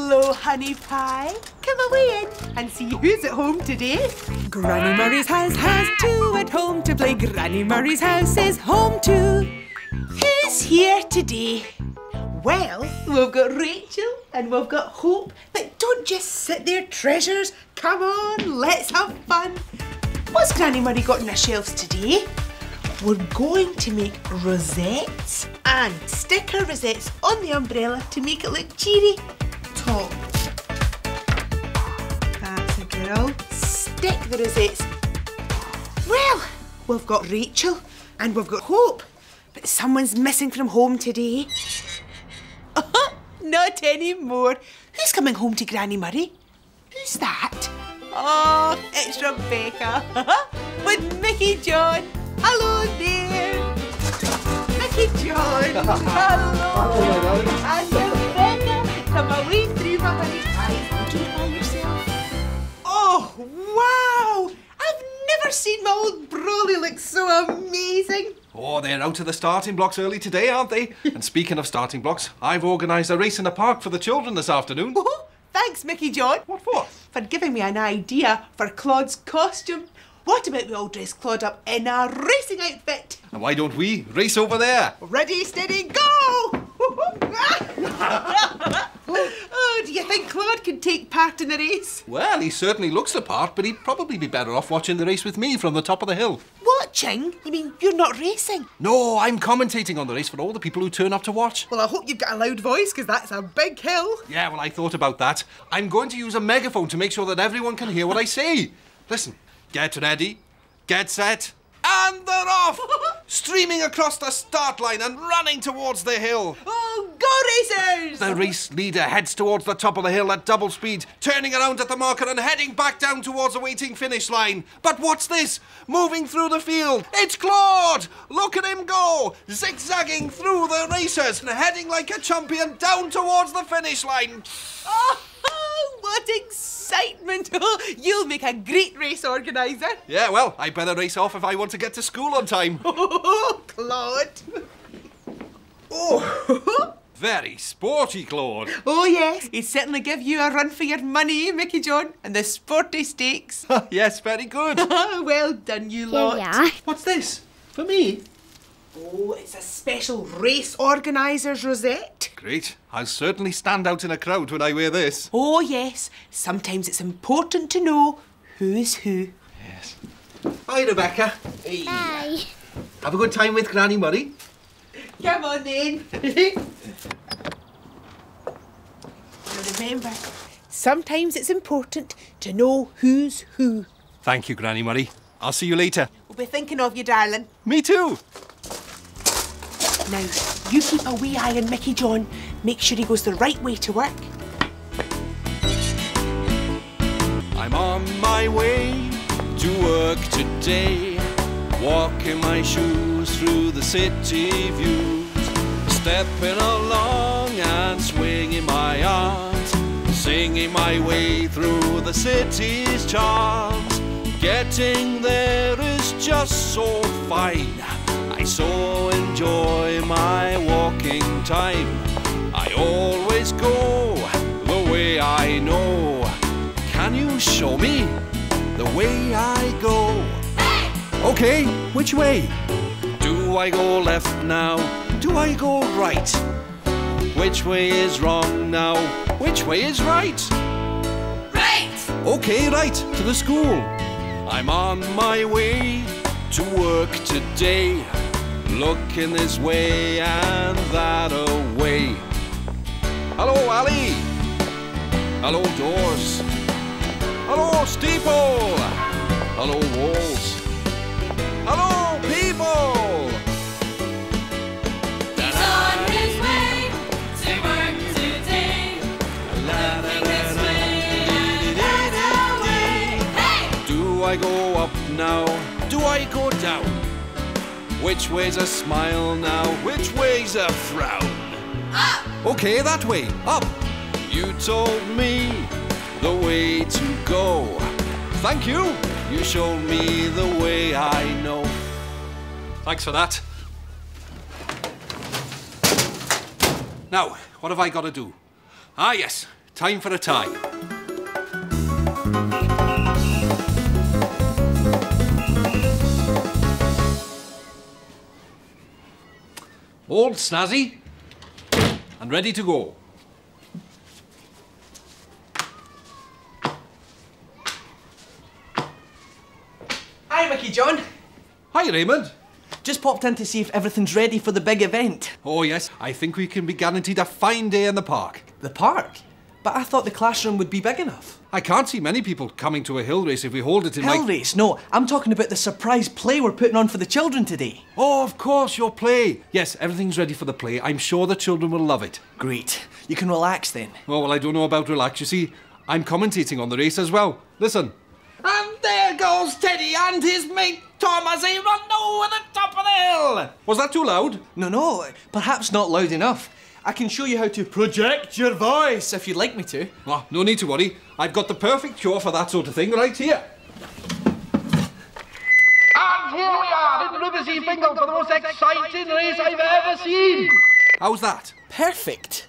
Hello, honey pie. Come away in and see who's at home today. Granny Murray's house has two at home to play. Granny Murray's house is home too. Who's here today? Well, we've got Rachel and we've got Hope, but don't just sit there, treasures. Come on, let's have fun. What's Granny Murray got on her shelves today? We're going to make rosettes and stick our rosettes on the umbrella to make it look cheery. That's a girl. Stick the rosettes. Well, we've got Rachel and we've got Hope, but someone's missing from home today. Oh, not anymore. Who's coming home to Granny Murray? Who's that? Oh, it's Rebecca with Mickey John. Hello there. Mickey John. Hello. Oh and Rebecca, come away through my honey eyes. Looking by yourself. Oh, wow. I've never seen my old Broly look so amazing. Oh, they're out of the starting blocks early today, aren't they? and speaking of starting blocks, I've organised a race in the park for the children this afternoon. Oh, thanks, Mickey John. What for? For giving me an idea for Claude's costume. What about we all dress Claude up in a racing outfit? And why don't we race over there? Ready, steady, go! oh, do you think Claude can take part in the race? Well, he certainly looks the part, but he'd probably be better off watching the race with me from the top of the hill. Watching? You mean you're not racing? No, I'm commentating on the race for all the people who turn up to watch. Well, I hope you've got a loud voice, because that's a big hill. Yeah, well, I thought about that. I'm going to use a megaphone to make sure that everyone can hear what I say. Listen, get ready, get set, and they're off! Streaming across the start line and running towards the hill. Oh, go racers! The race leader heads towards the top of the hill at double speed, turning around at the marker and heading back down towards the waiting finish line. But what's this? Moving through the field. It's Claude! Look at him go! Zigzagging through the racers and heading like a champion down towards the finish line. Oh, what excitement! Oh, you'll make a great race organiser. Yeah, well, I better race off if I want to get to school on time. Oh, Claude. Oh. Very sporty, Claude. oh, yes. He'd certainly give you a run for your money, eh, Mickey John, and the sporty stakes. yes, very good. well done, you Here lot. we are. What's this? For me? Oh, it's a special race organiser's rosette. Great. I'll certainly stand out in a crowd when I wear this. Oh, yes. Sometimes it's important to know who's who. Yes. Hi, Rebecca. Hey. Bye. Have a good time with Granny Murray. Come on then. Now remember, sometimes it's important to know who's who. Thank you, Granny Murray. I'll see you later. We'll be thinking of you, darling. Me too. Now, you keep a wee eye on Mickey John. Make sure he goes the right way to work. I'm on my way to work today. Walking my shoes through the city views. Stepping along and swinging my arms. Singing my way through the city's charms. Getting there is just so fine. So enjoy my walking time. I always go the way I know. Can you show me the way I go? Okay, which way? Do I go left now? Do I go right? Which way is wrong now? Which way is right? Right! Okay, right, to the school. I'm on my way to work today. Looking this way and that away. Hello, Ali. Hello, doors. Hello, steeple. Hello, walls. Hello, people. He's on his way to work today. Looking this way and that way. Hey! Do I go up now? Do I go down? Which way's a smile now? Which way's a frown? Up! Okay, that way, up. You told me the way to go. Thank you. You showed me the way I know. Thanks for that. Now, what have I got to do? Ah, yes, time for a tie. All snazzy and ready to go. Hi, Mickey John. Hi, Raymond. Just popped in to see if everything's ready for the big event. Oh, yes, I think we can be guaranteed a fine day in the park. The park? But I thought the classroom would be big enough. I can't see many people coming to a hill race if we hold it in Hill my... race? No, I'm talking about the surprise play we're putting on for the children today. Oh, of course, your play. Yes, everything's ready for the play. I'm sure the children will love it. Great. You can relax then. Oh, well, I don't know about relax. You see, I'm commentating on the race as well. Listen. And there goes Teddy and his mate Tom as they run over the top of the hill. Was that too loud? No, no, perhaps not loud enough. I can show you how to project your voice if you'd like me to. Oh, no need to worry. I've got the perfect cure for that sort of thing right here. And here we are in Riversea Fingal for the most exciting race I've ever seen. How's that? Perfect.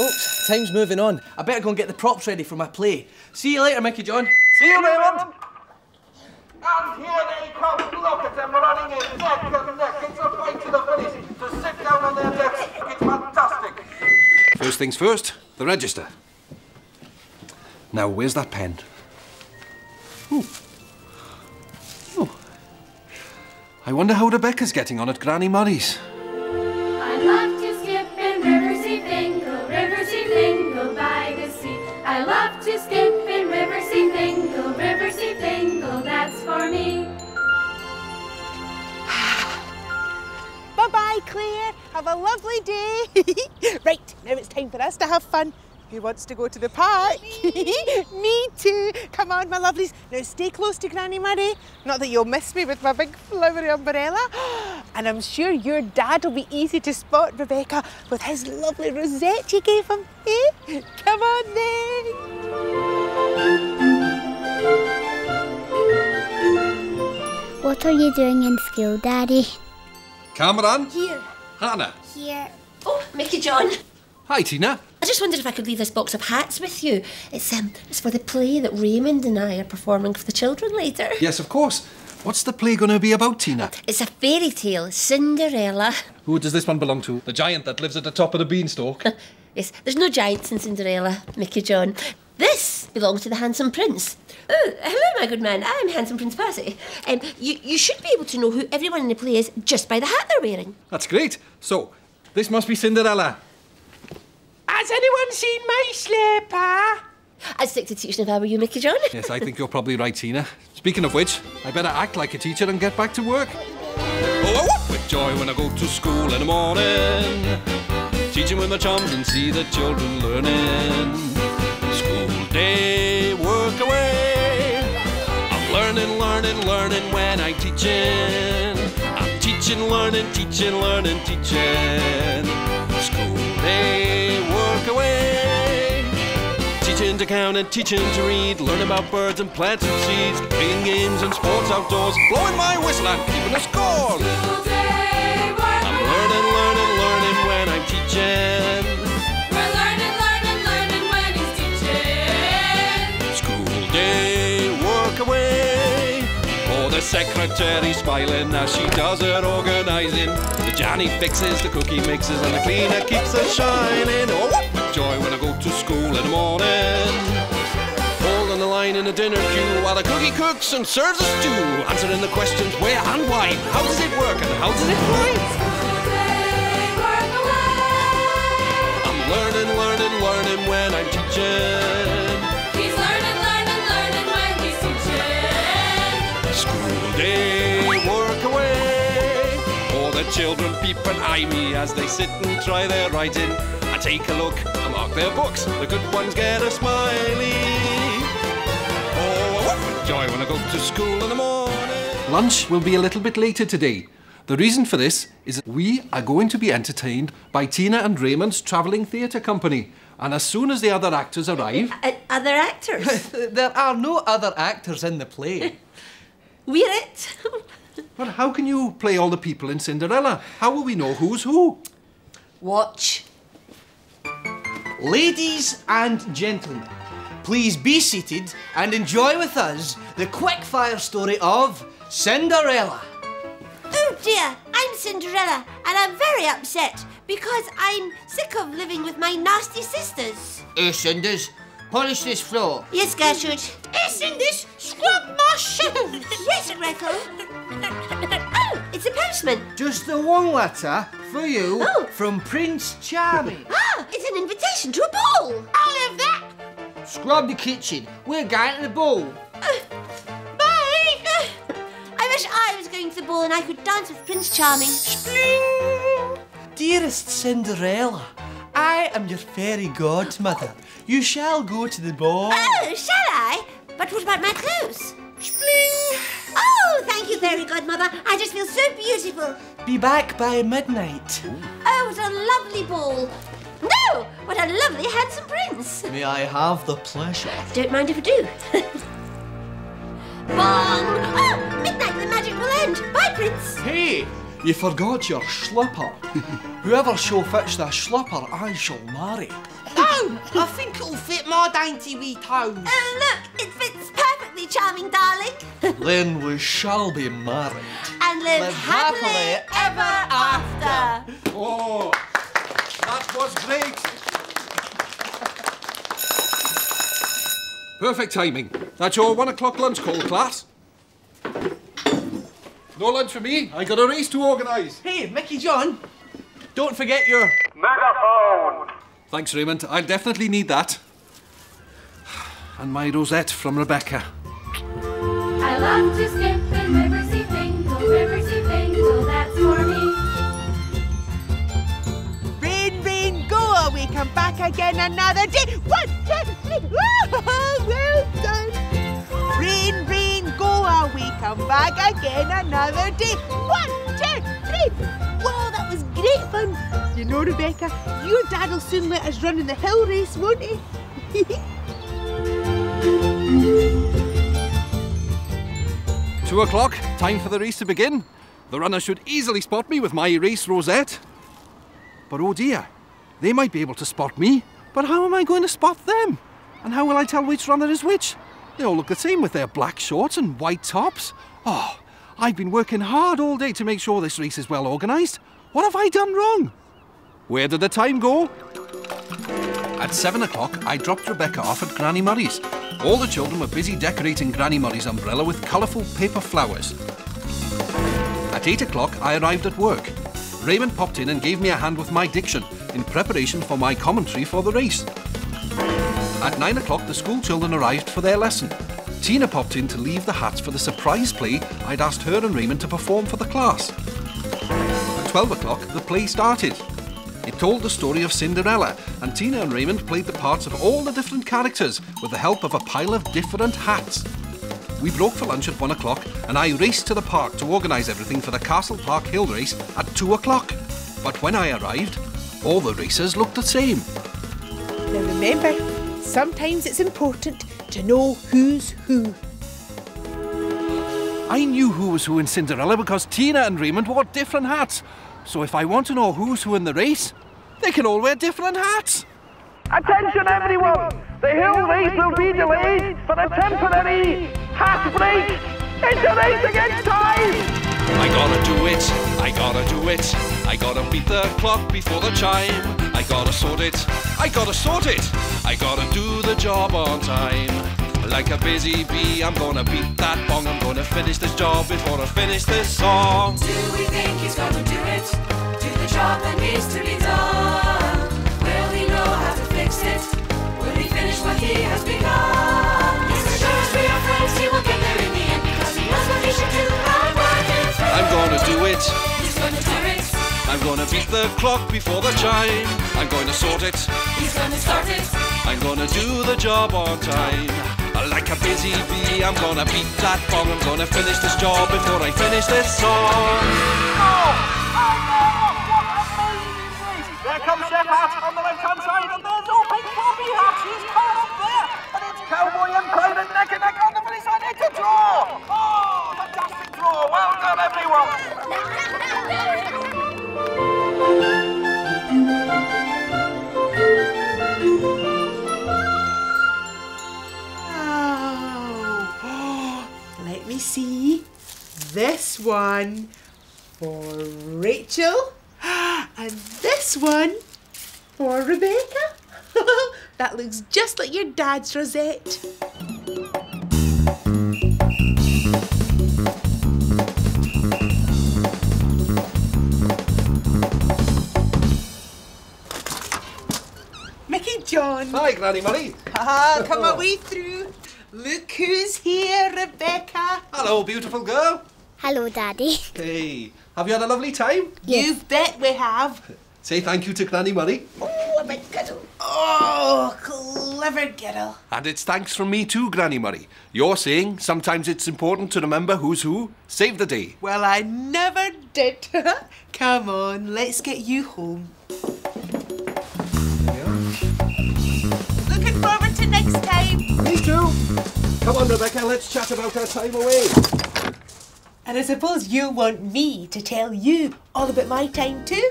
Oops, time's moving on. I better go and get the props ready for my play. See you later, Mickey John. See you, Raymond. And here they come. Look at them running in neck and neck. It's a fight to the finish. First things first, the register. Now, where's that pen? Ooh. Oh. I wonder how Rebecca's getting on at Granny Murray's. I love to skip in Riversea Fingal, Riversea Fingal by the sea. I love to skip in Riversea Fingal, Riversea Fingal, that's for me. Bye bye, Claire. Have a lovely day. right, now it's time for us to have fun. Who wants to go to the park? me too. Come on, my lovelies. Now stay close to Granny Murray. Not that you'll miss me with my big flowery umbrella. And I'm sure your dad will be easy to spot, Rebecca, with his lovely rosette you gave him. Eh? Come on then. What are you doing in school, Daddy? Cameron? Here, Hannah? here. Oh, Mickey John. Hi, Tina. I just wondered if I could leave this box of hats with you. It's um, it's for the play that Raymond and I are performing for the children later. Yes, of course. What's the play going to be about, Tina? It's a fairy tale, Cinderella. Who does this one belong to? The giant that lives at the top of the beanstalk? Yes, there's no giants in Cinderella, Mickey John. This belongs to the handsome prince. Oh, hello, my good man. I'm handsome Prince Percy. Um, you, you should be able to know who everyone in the play is just by the hat they're wearing. That's great. So, this must be Cinderella. Has anyone seen my slipper? I'd stick to teaching if I were you, Mickey John. Yes, I think you're probably right, Tina. Speaking of which, I better act like a teacher and get back to work. Oh, I whoop with joy when I go to school in the morning. Teaching with my chums and see the children learning. School day, work away. I'm learning, learning, learning when I'm teaching. I'm teaching, learning, teaching, learning, teaching. Teaching to count and teaching to read, learn about birds and plants and seeds, playing games and sports outdoors, blowing my whistle and keeping a score. School day, work I'm learning, learning, learning when I'm teaching. We're learning, learning, learning when he's teaching. School day, work away. Oh, the secretary smiling as she does her organising. The Johnny fixes, the cookie mixes, and the cleaner keeps us shining. Oh, with joy when I go to school in the morning. Holding the line in the dinner queue while the cookie cooks and serves the stew. Answering the questions where and why. How does it work and how does it fly? School day, work away. I'm learning, learning, learning when I'm teaching. He's learning, learning, learning when he's teaching. School day, work away. All the children peep and eye me as they sit and try their writing. I take a look, I mark their books. The good ones get a smiley. Oh, I whoop joy when I go to school in the morning. Lunch will be a little bit later today. The reason for this is that we are going to be entertained by Tina and Raymond's travelling theatre company. And as soon as the other actors arrive, Uh, other actors. there are no other actors in the play. We're it. well, how can you play all the people in Cinderella? How will we know who's who? Watch. Ladies and gentlemen, please be seated and enjoy with us the quickfire story of Cinderella. Oh dear, I'm Cinderella, and I'm very upset because I'm sick of living with my nasty sisters. Hey, Cinders, polish this floor. Yes, Gertrude. Yes, in this, scrub my shoes. yes, Gretel. oh, it's a postman. Just the one letter for you Oh. from Prince Charming. Ah, it's an invitation to a ball. I'll have that. Scrub the kitchen. We're going to the ball. Bye. I wish I was going to the ball and I could dance with Prince Charming. Dearest Cinderella, I am your fairy godmother. You shall go to the ball. Oh, shall I? But what about my clothes? Oh, thank you, fairy godmother. I just feel so beautiful. Be back by midnight. Oh, what a lovely ball. No, what a lovely handsome prince. May I have the pleasure? Don't mind if I do. Bong! Oh, midnight, the magic will end. Bye, prince. Hey, you forgot your slipper. Whoever shall fetch the slipper, I shall marry. Oh, I think it'll fit my dainty wee toes. Oh, look, it fits perfectly, charming darling. Then we shall be married. and live, Live happily, happily ever after. Oh, that was great. Perfect timing. That's your one o'clock lunch call, class. No lunch for me. I got a race to organise. Hey, Mickey John, don't forget your. Megaphone! Thanks, Raymond. I'll definitely need that. And my rosette from Rebecca. I love to skip in Riversea Fingal, Riversea Fingal, that's for me. Rain, rain, go away, come back again another day. One, two, three. Oh, well done. Rain, rain, go away, come back again another day. One, two, three. Wow, that was great fun. You know, Rebecca, your dad will soon let us run in the hill race, won't he? Two o'clock, time for the race to begin. The runner should easily spot me with my race rosette. But oh dear, they might be able to spot me, but how am I going to spot them? And how will I tell which runner is which? They all look the same with their black shorts and white tops. Oh, I've been working hard all day to make sure this race is well organised. What have I done wrong? Where did the time go? At seven o'clock, I dropped Rebecca off at Granny Murray's. All the children were busy decorating Granny Murray's umbrella with colourful paper flowers. At eight o'clock, I arrived at work. Raymond popped in and gave me a hand with my diction in preparation for my commentary for the race. At nine o'clock, the school children arrived for their lesson. Tina popped in to leave the hats for the surprise play I'd asked her and Raymond to perform for the class. At 12 o'clock, the play started. It told the story of Cinderella, and Tina and Raymond played the parts of all the different characters with the help of a pile of different hats. We broke for lunch at one o'clock, and I raced to the park to organise everything for the Castle Park Hill race at two o'clock. But when I arrived, all the racers looked the same. Now remember, sometimes it's important to know who's who. I knew who was who in Cinderella because Tina and Raymond wore different hats. So if I want to know who's who in the race, they can all wear different hats. Attention everyone! The hill race will be delayed for a temporary hat break! It's a race against time! I gotta do it, I gotta do it. I gotta beat the clock before the chime. I gotta sort it, I gotta sort it. I gotta do the job on time. Like a busy bee, I'm gonna beat that bong. I'm gonna finish this job before I finish this song. Do we think he's gonna do it? Do the job that needs to be done? Will he know how to fix it? Will he finish what he has begun? Yes, as sure as we are friends, he will get there in the end because he knows what he should do. I'm working through. I'm gonna do it. He's gonna do it. I'm gonna beat the clock before the chime. I'm to sort it. He's gonna start it. I'm gonna do the job on time. Like a busy bee, I'm gonna beat that bong. I'm gonna finish this job before I finish this song. There comes Chef Hat on the left-hand side, and there's open Bobby Hat. He's caught up there, and it's Cowboy and Private neck and neck on the finish line. It's a draw. Oh, fantastic draw. Well done, everyone. One for Rachel. And this one for Rebecca. that looks just like your dad's rosette. Mickey John. Hi, Granny Murray. Ah, come away through. Look who's here, Rebecca. Hello, beautiful girl. Hello, Daddy. Hey, have you had a lovely time? Yes. You bet we have. Say thank you to Granny Murray. Oh, a big giddle. Oh, clever giddle. And it's thanks from me too, Granny Murray. You're saying sometimes it's important to remember who's who. Save the day. Well, I never did. Come on, let's get you home. Looking forward to next time. Me too. Come on, Rebecca, let's chat about our time away. And I suppose you want me to tell you all about my time too?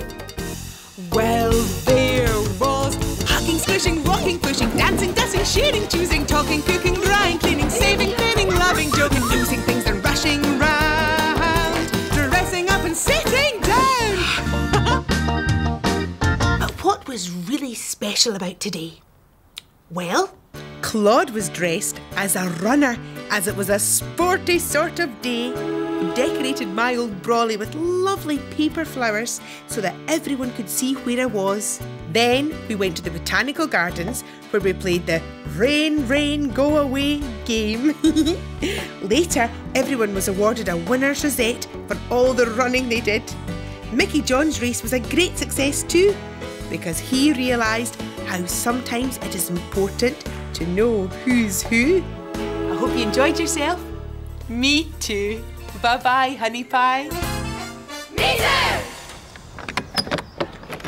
Well, there was hugging, squishing, rocking, pushing, dancing, dusting, shading, choosing, talking, cooking, drying, cleaning, saving, cleaning, loving, joking, losing things and rushing round, dressing up and sitting down. but what was really special about today? Well, Claude was dressed as a runner, as it was a sporty sort of day. Decorated my old brolly with lovely paper flowers so that everyone could see where I was. Then we went to the botanical gardens where we played the Rain, Rain, Go Away game. Later, everyone was awarded a winner's rosette for all the running they did. Mickey John's race was a great success too because he realised how sometimes it is important to know who's who. I hope you enjoyed yourself. Me too. Bye bye, honey pie. Me too!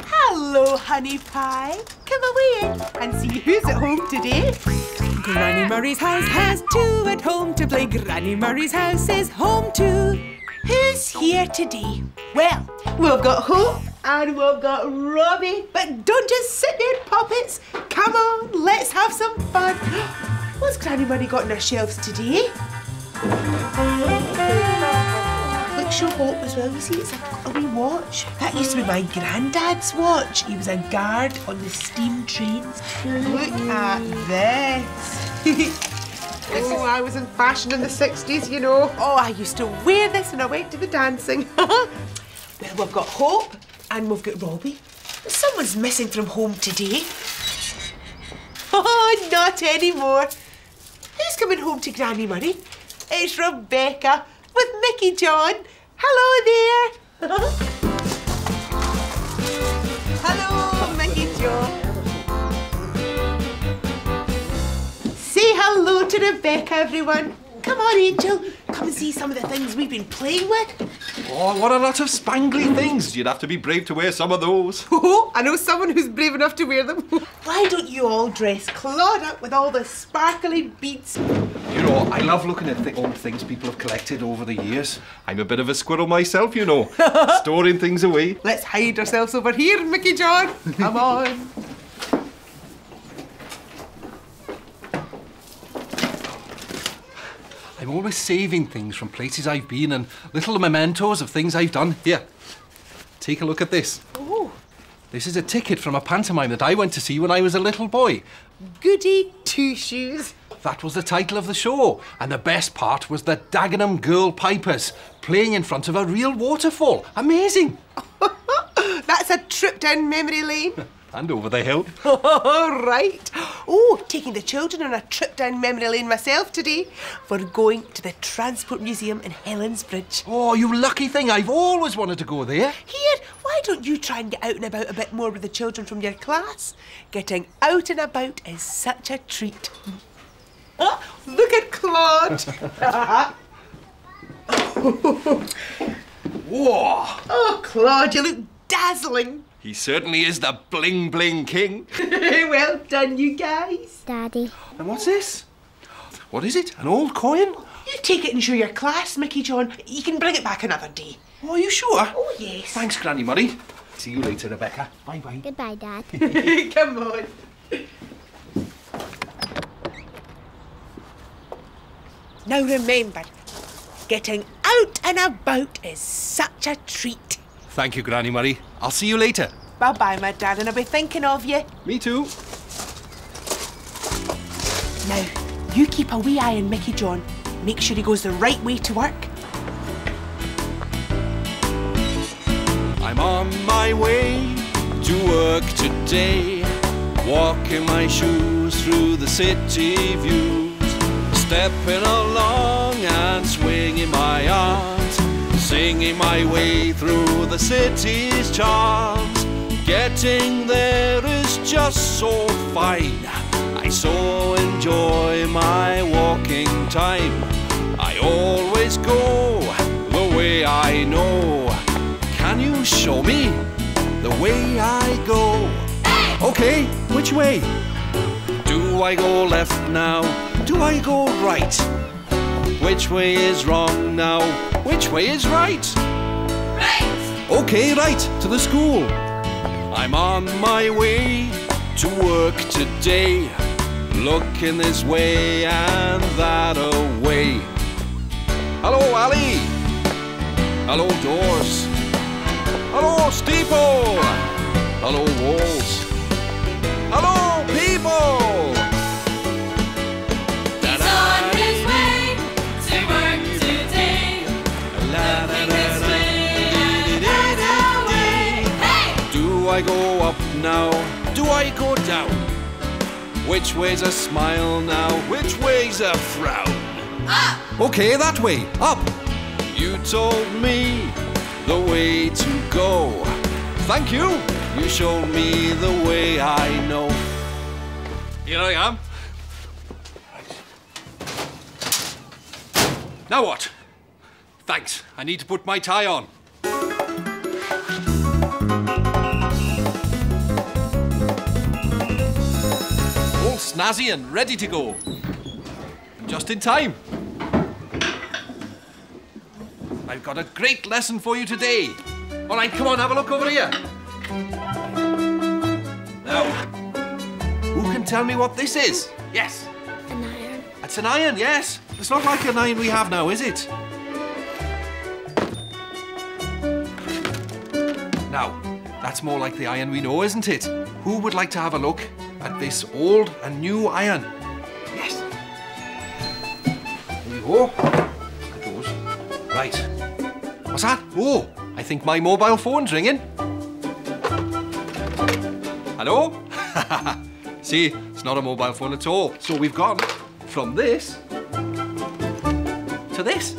Hello, honey pie. Come away in and see who's at home today. Granny Murray's house has two at home to play. Granny Murray's house is home too. Who's here today? Well, we've got Hope and we've got Robbie. But don't just sit there, puppets. Come on, let's have some fun. What's Granny Murray got on her shelves today? Look, show Hope as well. You see, it's a, a wee watch. That used to be my granddad's watch. He was a guard on the steam trains. Look at this. oh, I was in fashion in the 60s, you know. Oh, I used to wear this when I went to the dancing. well, we've got Hope and we've got Robbie. Someone's missing from home today. Oh, not anymore. Who's coming home to Granny Murray? It's Rebecca with Mickey John. Hello there. Hello, Mickey John. Say hello to Rebecca, everyone. Come on, Angel. Come and see some of the things we've been playing with. Oh, what a lot of spangly things. You'd have to be brave to wear some of those. Oh, I know someone who's brave enough to wear them. Why don't you all dress Claude up with all the sparkly beads? You know, I love looking at the old things people have collected over the years. I'm a bit of a squirrel myself, you know, storing things away. Let's hide ourselves over here, Mickey John. Come on. I'm always saving things from places I've been and little mementos of things I've done. Here, take a look at this. Oh, This is a ticket from a pantomime that I went to see when I was a little boy. goody two shoes. That was the title of the show, and the best part was the Dagenham Girl Pipers playing in front of a real waterfall. Amazing! That's a trip down memory lane. And over the hill. All right. Oh, taking the children on a trip down memory lane myself today. We're going to the Transport Museum in Helens Bridge. Oh, you lucky thing, I've always wanted to go there. Here, why don't you try and get out and about a bit more with the children from your class? Getting out and about is such a treat. Oh, look at Claude. Whoa! oh, Claude, you look dazzling. He certainly is the bling bling king. well done, you guys. Daddy. And what's this? What is it? An old coin? You take it and show your class, Mickey John. You can bring it back another day. Oh, are you sure? Oh, yes. Thanks, Granny Murray. See you later, Rebecca. Bye bye. Goodbye, Dad. Come on. Now remember, Getting out and about is such a treat. Thank you, Granny Murray. I'll see you later. Bye bye, my dad, and I'll be thinking of you. Me too. Now, you keep a wee eye on Mickey John. Make sure he goes the right way to work. I'm on my way to work today. Walking my shoes through the city views. Stepping along and swinging my arms. Singing my way through the city's charms. Getting there is just so fine. I so enjoy my walking time. I always go the way I know. Can you show me the way I go? Okay, which way? Do I go left now? Do I go right? Which way is wrong now? Which way is right? Right! Okay, right, to the school. I'm on my way to work today. Looking this way and that away. Hello, Ali. Hello, doors. Hello, steeple. Hello, walls. Hello, I go up now? Do I go down? Which way's a smile now? Which way's a frown? Up! Okay, that way, up. You told me the way to go. Thank you. You showed me the way I know. Here I am. Now what? Thanks. I need to put my tie on. Snazzy and ready to go. Just in time. I've got a great lesson for you today. All right, come on, have a look over here. Now, who can tell me what this is? Yes. An iron. It's an iron, yes. It's not like an iron we have now, is it? Now, that's more like the iron we know, isn't it? Who would like to have a look at this old and new iron? Yes. There you go. That goes. Right. What's that? Oh, I think my mobile phone's ringing. Hello? See, it's not a mobile phone at all. So we've gone from this to this.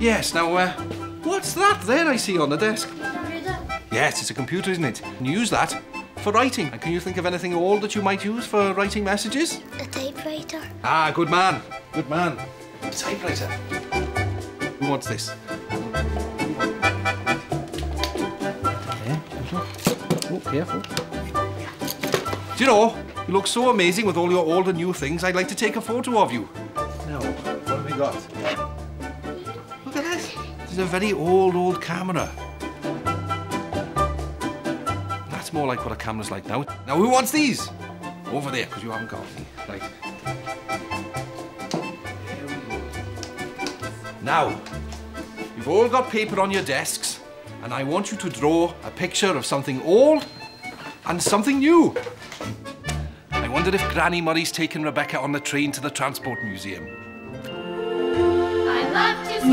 Yes, now, uh, what's that there I see on the desk? Yes, it's a computer, isn't it? Can you use that for writing? And can you think of anything old that you might use for writing messages? A typewriter. Ah, good man. Good man. Typewriter. Who wants this? Oh, careful. Do you know, you look so amazing with all your old and new things, I'd like to take a photo of you. Now, what have we got? Look at this. This is a very old, old camera. More like what a camera's like now. Now, who wants these? Over there, because you haven't got any. Right. Now, you've all got paper on your desks, and I want you to draw a picture of something old and something new. I wondered if Granny Murray's taken Rebecca on the train to the Transport Museum. I love to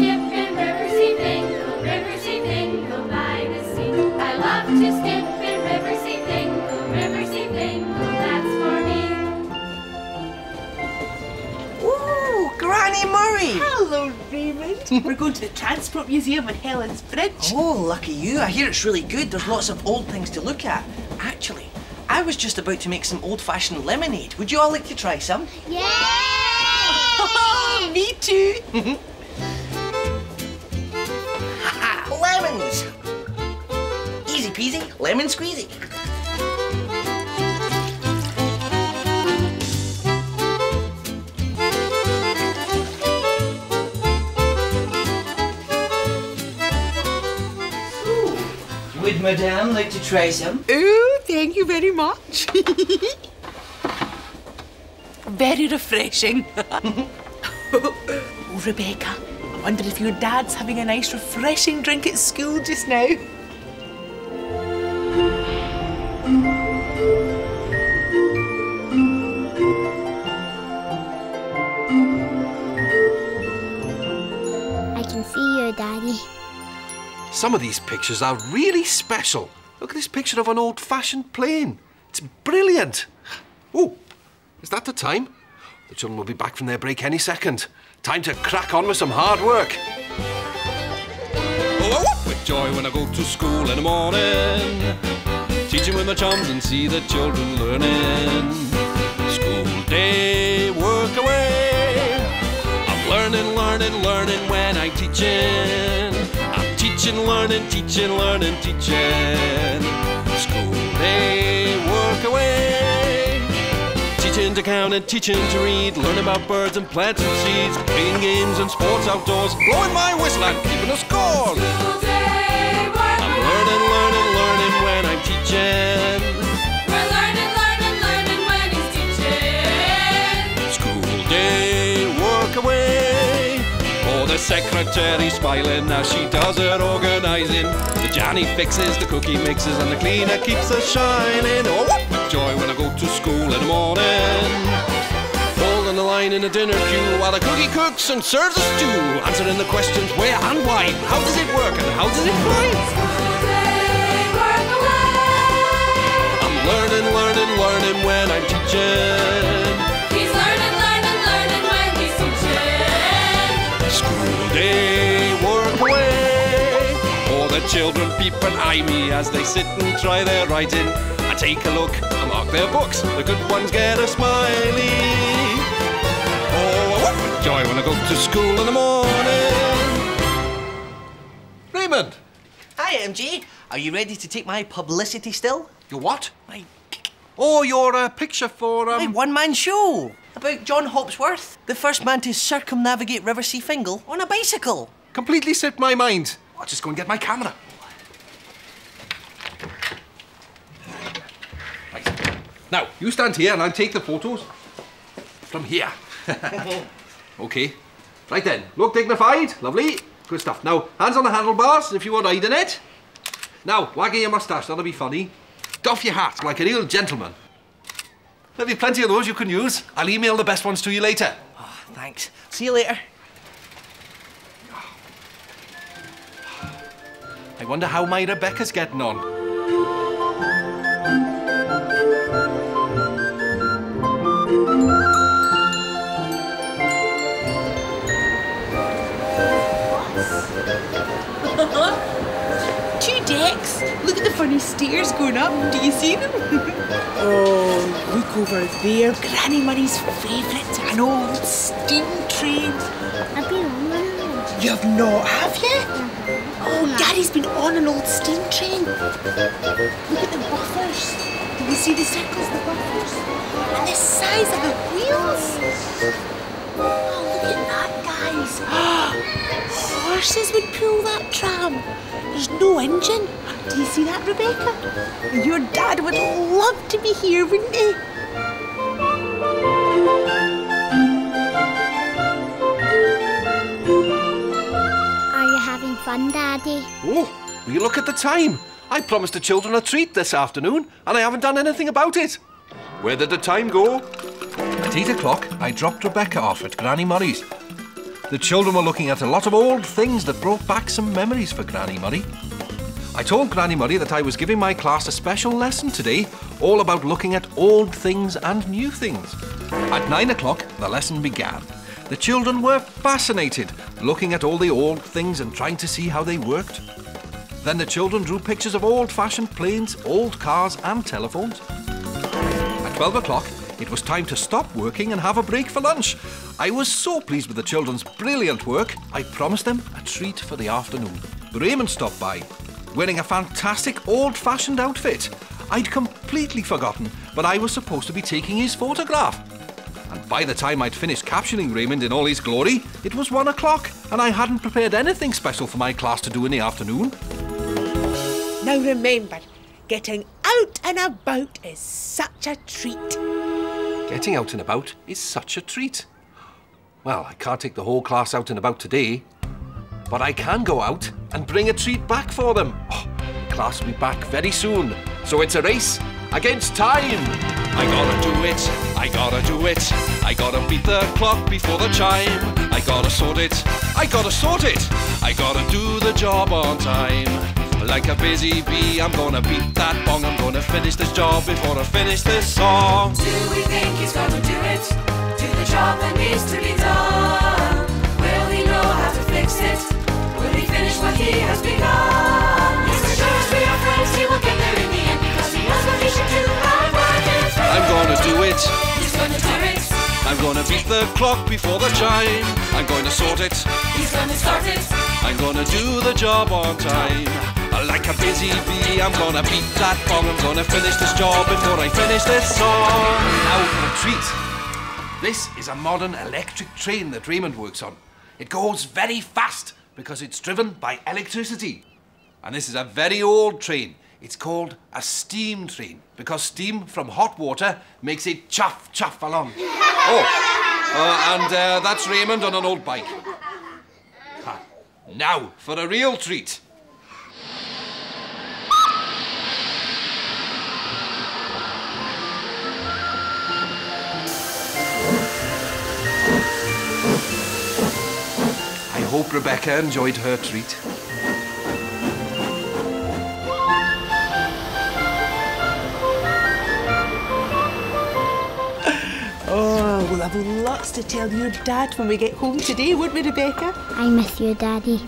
Hello, Raymond. We're going to the Transport Museum on Helen's Bridge. Oh, lucky you. I hear it's really good. There's lots of old things to look at. Actually, I was just about to make some old fashioned lemonade. Would you all like to try some? Yeah! Me too. Lemons! Easy peasy, lemon squeezy. Madame like to try some? Oh, thank you very much. Very refreshing. oh, Rebecca, I wonder if your dad's having a nice refreshing drink at school just now. Some of these pictures are really special. Look at this picture of an old fashioned plane. It's brilliant. Oh, is that the time? The children will be back from their break any second. Time to crack on with some hard work. Oh, I with joy when I go to school in the morning. Teaching with my chums and see the children learning. School day, teaching, learning, teaching, learning, teaching. School day, work away. Teaching to count and teaching to read, learn about birds and plants and seeds, playing games and sports outdoors, blowing my whistle and keeping a score. School day, work I'm learning, learning, learning when I'm teaching. Secretary smiling as she does her organising. The Johnny fixes, the cookie mixes, and the cleaner keeps us shining. Oh, what with joy when I go to school in the morning. Holding the line in the dinner queue while the cookie cooks and serves the stew. Answering the questions where and why. How does it work and how does it. I'm learning, learning, learning when I'm teaching. Children peep and eye me as they sit and try their writing. I take a look, I mark their books. The good ones get a smiley. Oh, with joy when I go to school in the morning. Raymond, Hi, MJ. Are you ready to take my publicity still? your what? My, Oh, your uh, picture for my um. one-man show about John Hopsworth, the first man to circumnavigate River Sea Fingal on a bicycle. Completely slipped my mind. I'll just go and get my camera. Right. Now, you stand here and I'll take the photos from here. okay. Right then. Look dignified. Lovely. Good stuff. Now, hands on the handlebars if you were riding it. Now, wagging your moustache. That'll be funny. Doff your hat like a real gentleman. There'll be plenty of those you can use. I'll email the best ones to you later. Oh, thanks. See you later. I wonder how my Rebecca's getting on. Two decks. Look at the funny stairs going up. Do you see them? oh, look over there. Granny Murray's favourite. An old steam train. I've been on one. You have not, have you? Daddy's been on an old steam train. Look at the buffers. Do you see the circles, the buffers? And the size of the wheels. Oh, look at that, guys. Horses would pull that tram. There's no engine. Do you see that, Rebecca? Your dad would love to be here, wouldn't he? Fun, Daddy? Oh, will you look at the time? I promised the children a treat this afternoon, and I haven't done anything about it. Where did the time go? At eight o'clock, I dropped Rebecca off at Granny Murray's. The children were looking at a lot of old things that brought back some memories for Granny Murray. I told Granny Murray that I was giving my class a special lesson today, all about looking at old things and new things. At nine o'clock, the lesson began. The children were fascinated, looking at all the old things and trying to see how they worked. Then the children drew pictures of old fashioned planes, old cars, and telephones. At 12 o'clock, it was time to stop working and have a break for lunch. I was so pleased with the children's brilliant work, I promised them a treat for the afternoon. Raymond stopped by, wearing a fantastic old fashioned outfit. I'd completely forgotten, but I was supposed to be taking his photograph. And by the time I'd finished captioning Raymond in all his glory, it was one o'clock, and I hadn't prepared anything special for my class to do in the afternoon. Now remember, getting out and about is such a treat. Getting out and about is such a treat. Well, I can't take the whole class out and about today, but I can go out and bring a treat back for them. Oh, the class will be back very soon, so it's a race against time. I gotta do it, I gotta do it. I gotta beat the clock before the chime. I gotta sort it, I gotta sort it. I gotta do the job on time. Like a busy bee, I'm gonna beat that bong. I'm gonna finish this job before I finish this song. Do we think he's gonna do it? Do the job that needs to be done? Will he know how to fix it? Will he finish what he has begun? Yes, as sure as we are friends, he will get there in the end because he knows what he should do do it. He's gonna do it. I'm gonna beat the clock before the chime. I'm to sort it. He's gonna start it. I'm gonna do the job on time. Like a busy bee, I'm gonna beat that bong. I'm gonna finish this job before I finish this song. Now for a treat. This is a modern electric train that Raymond works on. It goes very fast because it's driven by electricity. And this is a very old train. It's called a steam train because steam from hot water makes it chuff chuff along. oh, uh, and uh, that's Raymond on an old bike. Ha. Now for a real treat. I hope Rebecca enjoyed her treat. Oh, we'll have lots to tell your dad when we get home today, won't we, Rebecca? I miss you, Daddy.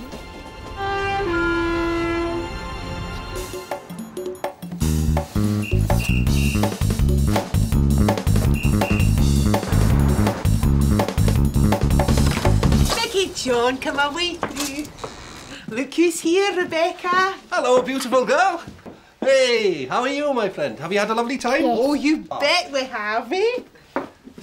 Mickey John, come away through. Look who's here, Rebecca. Hello, beautiful girl. Hey, how are you, my friend? Have you had a lovely time? Oh, you bet we have, eh?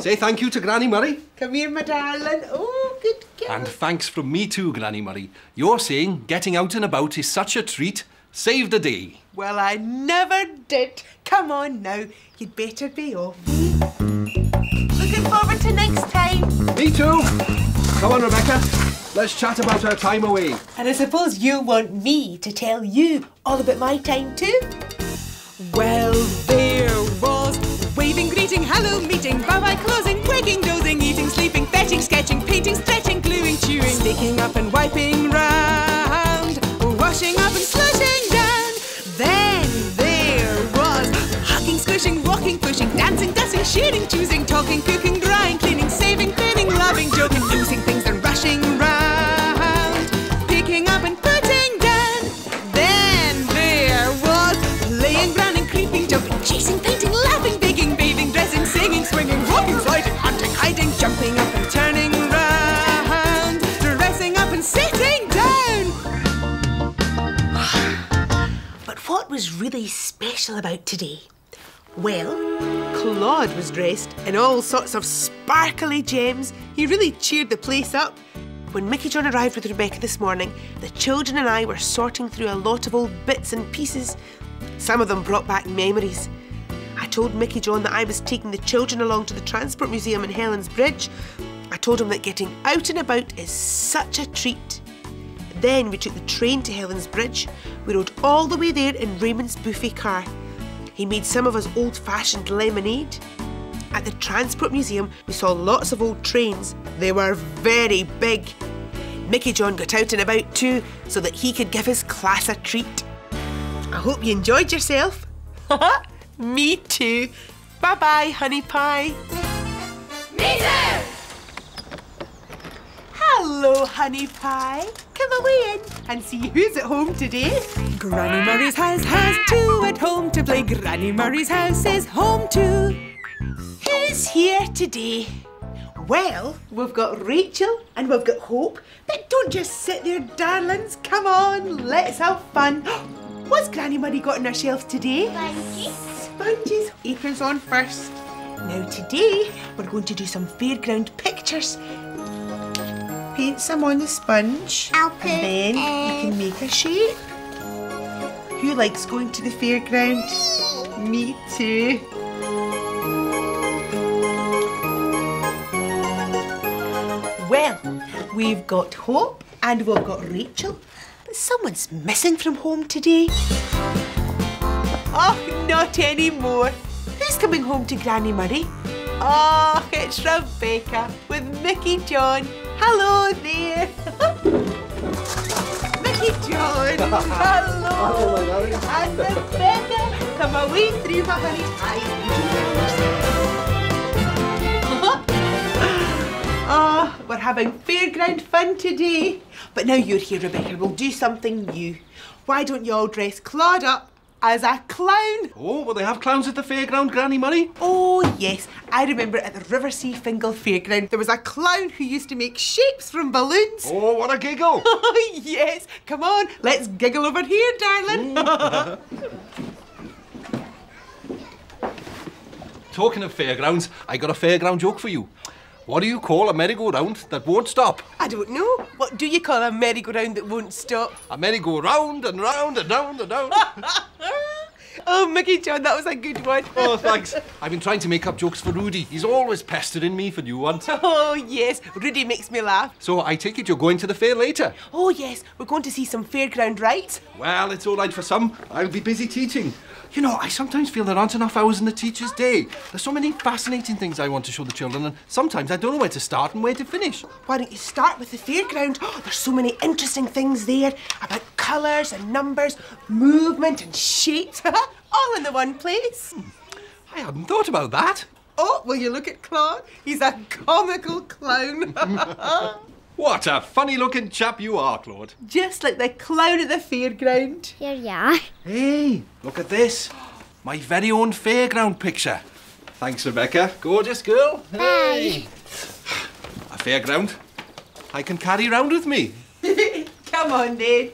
Say thank you to Granny Murray. Come here, my darling. Oh, good girl. And thanks from me too, Granny Murray. You're saying getting out and about is such a treat. Saved a day. Well, I never did. Come on now, you'd better be off. Looking forward to next time. Me too. Come on, Rebecca. Let's chat about our time away. And I suppose you want me to tell you all about my time too? Well, hello, meeting, bye bye, closing, waking, dozing, eating, sleeping, fetching, sketching, painting, stretching, gluing, chewing, sticking up and wiping round, washing up and slushing down. Then there was hugging, squishing, walking, pushing, dancing, dusting, shooting, choosing, talking, cooking, drying, cleaning, saving, cleaning, loving, joking, losing things and rushing what was really special about today? Well, Claude was dressed in all sorts of sparkly gems. He really cheered the place up. When Mickey John arrived with Rebecca this morning, the children and I were sorting through a lot of old bits and pieces. Some of them brought back memories. I told Mickey John that I was taking the children along to the Transport Museum in Helen's Bridge. I told him that getting out and about is such a treat. Then we took the train to Helen's Bridge. We rode all the way there in Raymond's buffet car. He made some of us old fashioned lemonade. At the Transport Museum, we saw lots of old trains. They were very big. Mickey John got out and about too, so that he could give his class a treat. I hope you enjoyed yourself. Me too. Bye bye, honey pie. Me too. Hello, honey pie. Come away in and see who's at home today. Granny Murray's house has two at home to play. Granny Murray's house is home too. Who's here today? Well, we've got Rachel and we've got Hope. But don't just sit there, darlings. Come on, let's have fun. What's Granny Murray got on her shelf today? Sponges. Sponges. Aprons on first. Now today we're going to do some fairground pictures. Paint some on the sponge. and then you can make a shape. Who likes going to the fairground? Me, Me too. Well, we've got Hope and we've got Rachel, but someone's missing from home today. Oh, not anymore. Who's coming home to Granny Murray? Oh, it's Rebecca with Mickey John. Hello there. Mickey John. Hello. and Rebecca, come away through my honey. Oh, we're having fairground fun today. But now you're here, Rebecca, we'll do something new. Why don't you all dress Claude up as a clown? Oh, will they have clowns at the fairground, Granny Murray? Oh, yes. I remember at the Riversea Fingal Fairground, there was a clown who used to make shapes from balloons. Oh, what a giggle! Oh, yes. Come on, let's giggle over here, darling. Talking of fairgrounds, I got a fairground joke for you. What do you call a merry-go-round that won't stop? I don't know. What do you call a merry-go-round that won't stop? A merry-go-round and round and round and round. Oh, Mickey John, that was a good one. oh, thanks. I've been trying to make up jokes for Rudy. He's always pestering me for new ones. Oh, yes. Rudy makes me laugh. So I take it you're going to the fair later? Oh, yes. We're going to see some fairground rides. Well, it's all right for some. I'll be busy teaching. You know, I sometimes feel there aren't enough hours in the teacher's day. There's so many fascinating things I want to show the children, and sometimes I don't know where to start and where to finish. Why don't you start with the fairground? Oh, there's so many interesting things there about colours and numbers, movement and shapes, all in the one place. Hmm. I hadn't thought about that. Oh, will you look at Claude? He's a comical clown. What a funny looking chap you are, Claude. Just like the clown at the fairground. Here you are. Hey, look at this. My very own fairground picture. Thanks, Rebecca. Gorgeous girl. Bye. A fairground I can carry round with me. Come on, then.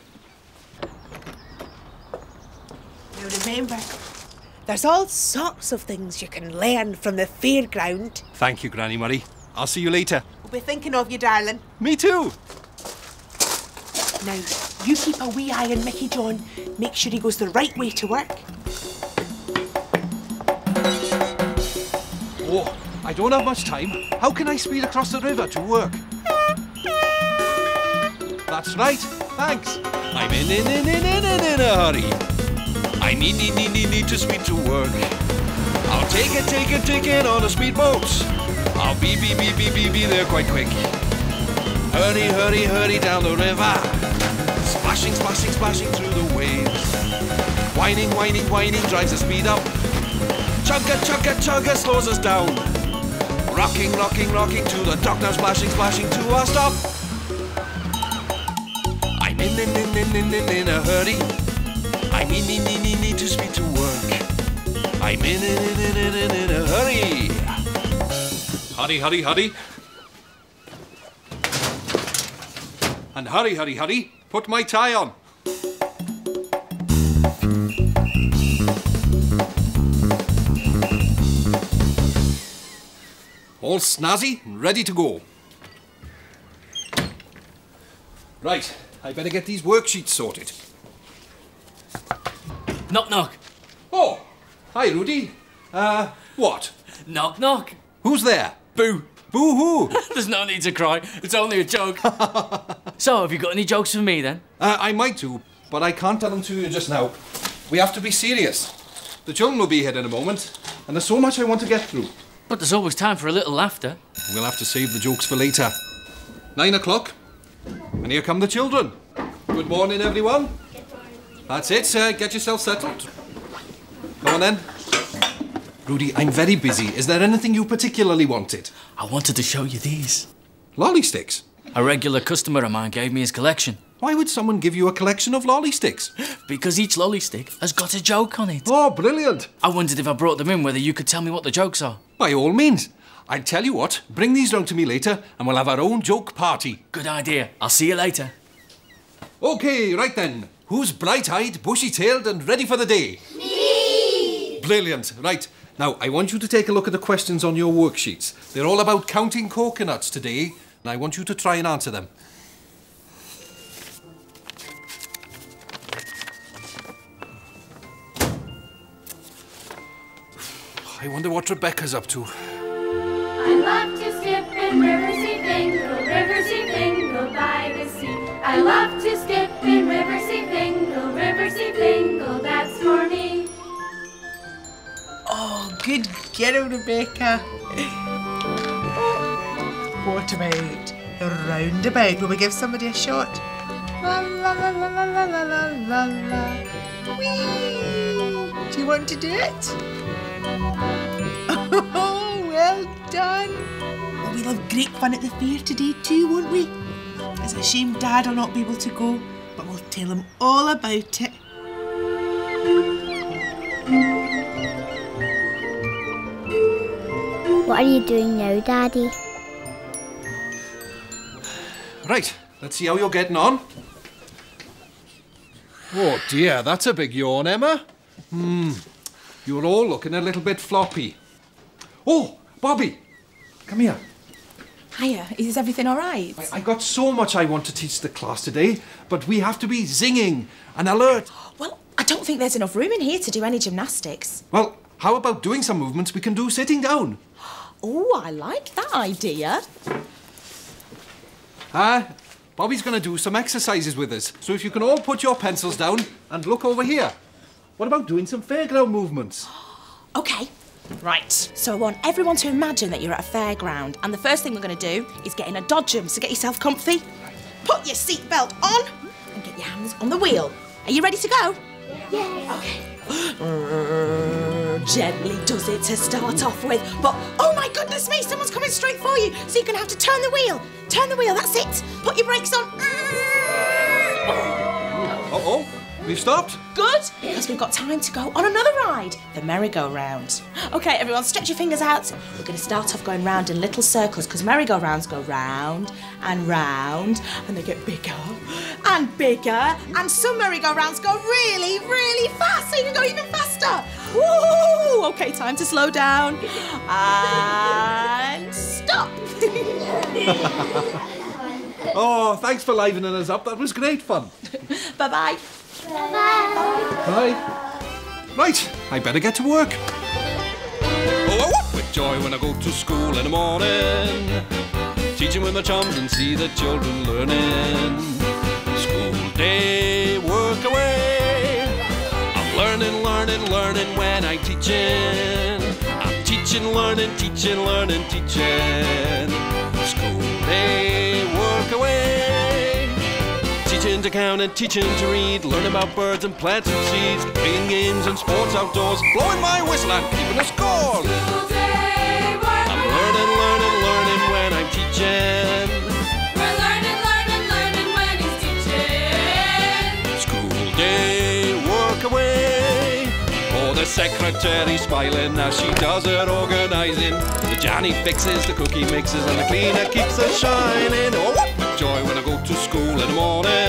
Now remember, there's all sorts of things you can learn from the fairground. Thank you, Granny Murray. I'll see you later. We'll be thinking of you, darling. Me too. Now, you keep a wee eye on Mickey John. Make sure he goes the right way to work. Oh, I don't have much time. How can I speed across the river to work? That's right. Thanks. I'm in in in in in in, in a hurry. I need need need need need to speed to work. I'll take it take it take it on a speedboat. I'll be be be be be be there quite quick. Hurry hurry hurry down the river. Splashing splashing splashing through the waves. Whining whining whining drives the speed up. Chugga, chugga, chugga slows us down. Rocking, rocking, rocking to the dock now, splashing, splashing to our stop. I'm in, in, in, in, in, in, in a hurry. I'm in, in, in, in to speed to work. I'm in, in, in, in, in, in a hurry. Hurry, hurry, hurry. And hurry, hurry, hurry. Put my tie on. All snazzy and ready to go. Right, I better get these worksheets sorted. Knock knock. Oh, hi, Rudy. Uh, what? Knock knock. Who's there? Boo. Boo hoo. There's no need to cry. It's only a joke. so, have you got any jokes for me then? Uh, I might do, but I can't tell them to you just now. We have to be serious. The children will be here in a moment, and there's so much I want to get through. But there's always time for a little laughter. We'll have to save the jokes for later. Nine o'clock, and here come the children. Good morning, everyone. That's it, sir. Get yourself settled. Come on then. Rudy, I'm very busy. Is there anything you particularly wanted? I wanted to show you these. Lolly sticks. A regular customer of mine gave me his collection. Why would someone give you a collection of lolly sticks? Because each lolly stick has got a joke on it. Oh, brilliant. I wondered if I brought them in whether you could tell me what the jokes are. By all means. I'll tell you what, bring these round to me later and we'll have our own joke party. Good idea. I'll see you later. Okay, right then. Who's bright eyed, bushy tailed, and ready for the day? Me! Brilliant. Right. Now, I want you to take a look at the questions on your worksheets. They're all about counting coconuts today, and I want you to try and answer them. I wonder what Rebecca's up to. I love to skip in Riversea Fingal, Riversea Fingal, I love to skip in Riversea Fingal, Riversea Fingal, that's for me. Oh, good girl, Rebecca. What about a roundabout? Will we give somebody a shot? La la la la la la la la la. Whee! Do you want to do it? Oh, well done. Well, we'll have great fun at the fair today too, won't we? It's a shame Dad will not be able to go, but we'll tell him all about it. What are you doing now, Daddy? Right, let's see how you're getting on. Oh dear, that's a big yawn, Emma. Hmm, you're all looking a little bit floppy. Oh, Bobby, come here. Hiya, is everything all right? I, I got so much I want to teach the class today, but we have to be zinging and alert. Well, I don't think there's enough room in here to do any gymnastics. Well, how about doing some movements we can do sitting down? Oh, I like that idea. Ah, Bobby's going to do some exercises with us. So if you can all put your pencils down and look over here. What about doing some fairground movements? Okay. Right. So I want everyone to imagine that you're at a fairground, and the first thing we're going to do is get in a dodgem. So get yourself comfy, put your seatbelt on, and get your hands on the wheel. Are you ready to go? Yeah. Gently does it to start off with, but oh my goodness me, someone's coming straight for you. So you're going to have to turn the wheel. Turn the wheel. That's it. Put your brakes on. Uh oh, we've stopped. Good, because we've got time to go on another ride, the merry-go-round. Okay, everyone, stretch your fingers out. We're going to start off going round in little circles because merry-go-rounds go round and round, and they get bigger and bigger, and some merry-go-rounds go really, really fast, so you can go even faster. Woo! Okay, time to slow down and stop. Oh, thanks for livening us up. That was great fun. Bye bye bye. Bye. Right, I better get to work. Oh, I whoop with joy when I go to school in the morning. Teaching with my chums and see the children learning. School day, work away. I'm learning, learning, learning when I'm teaching. I'm teaching, learning, teaching, learning, teaching. School day, work away. Teaching to count and teaching to read, learn about birds and plants and seeds, playing games and sports outdoors, blowing my whistle and keeping a score. School day, work I'm learning, learning, learning when I'm teaching. We're learning, learning, learning when he's teaching. School day, work away. Oh, the secretary smiling as she does her organising. The Johnny fixes, the cookie mixes, and the cleaner keeps us shining. Oh, what joy when I go to school in the morning.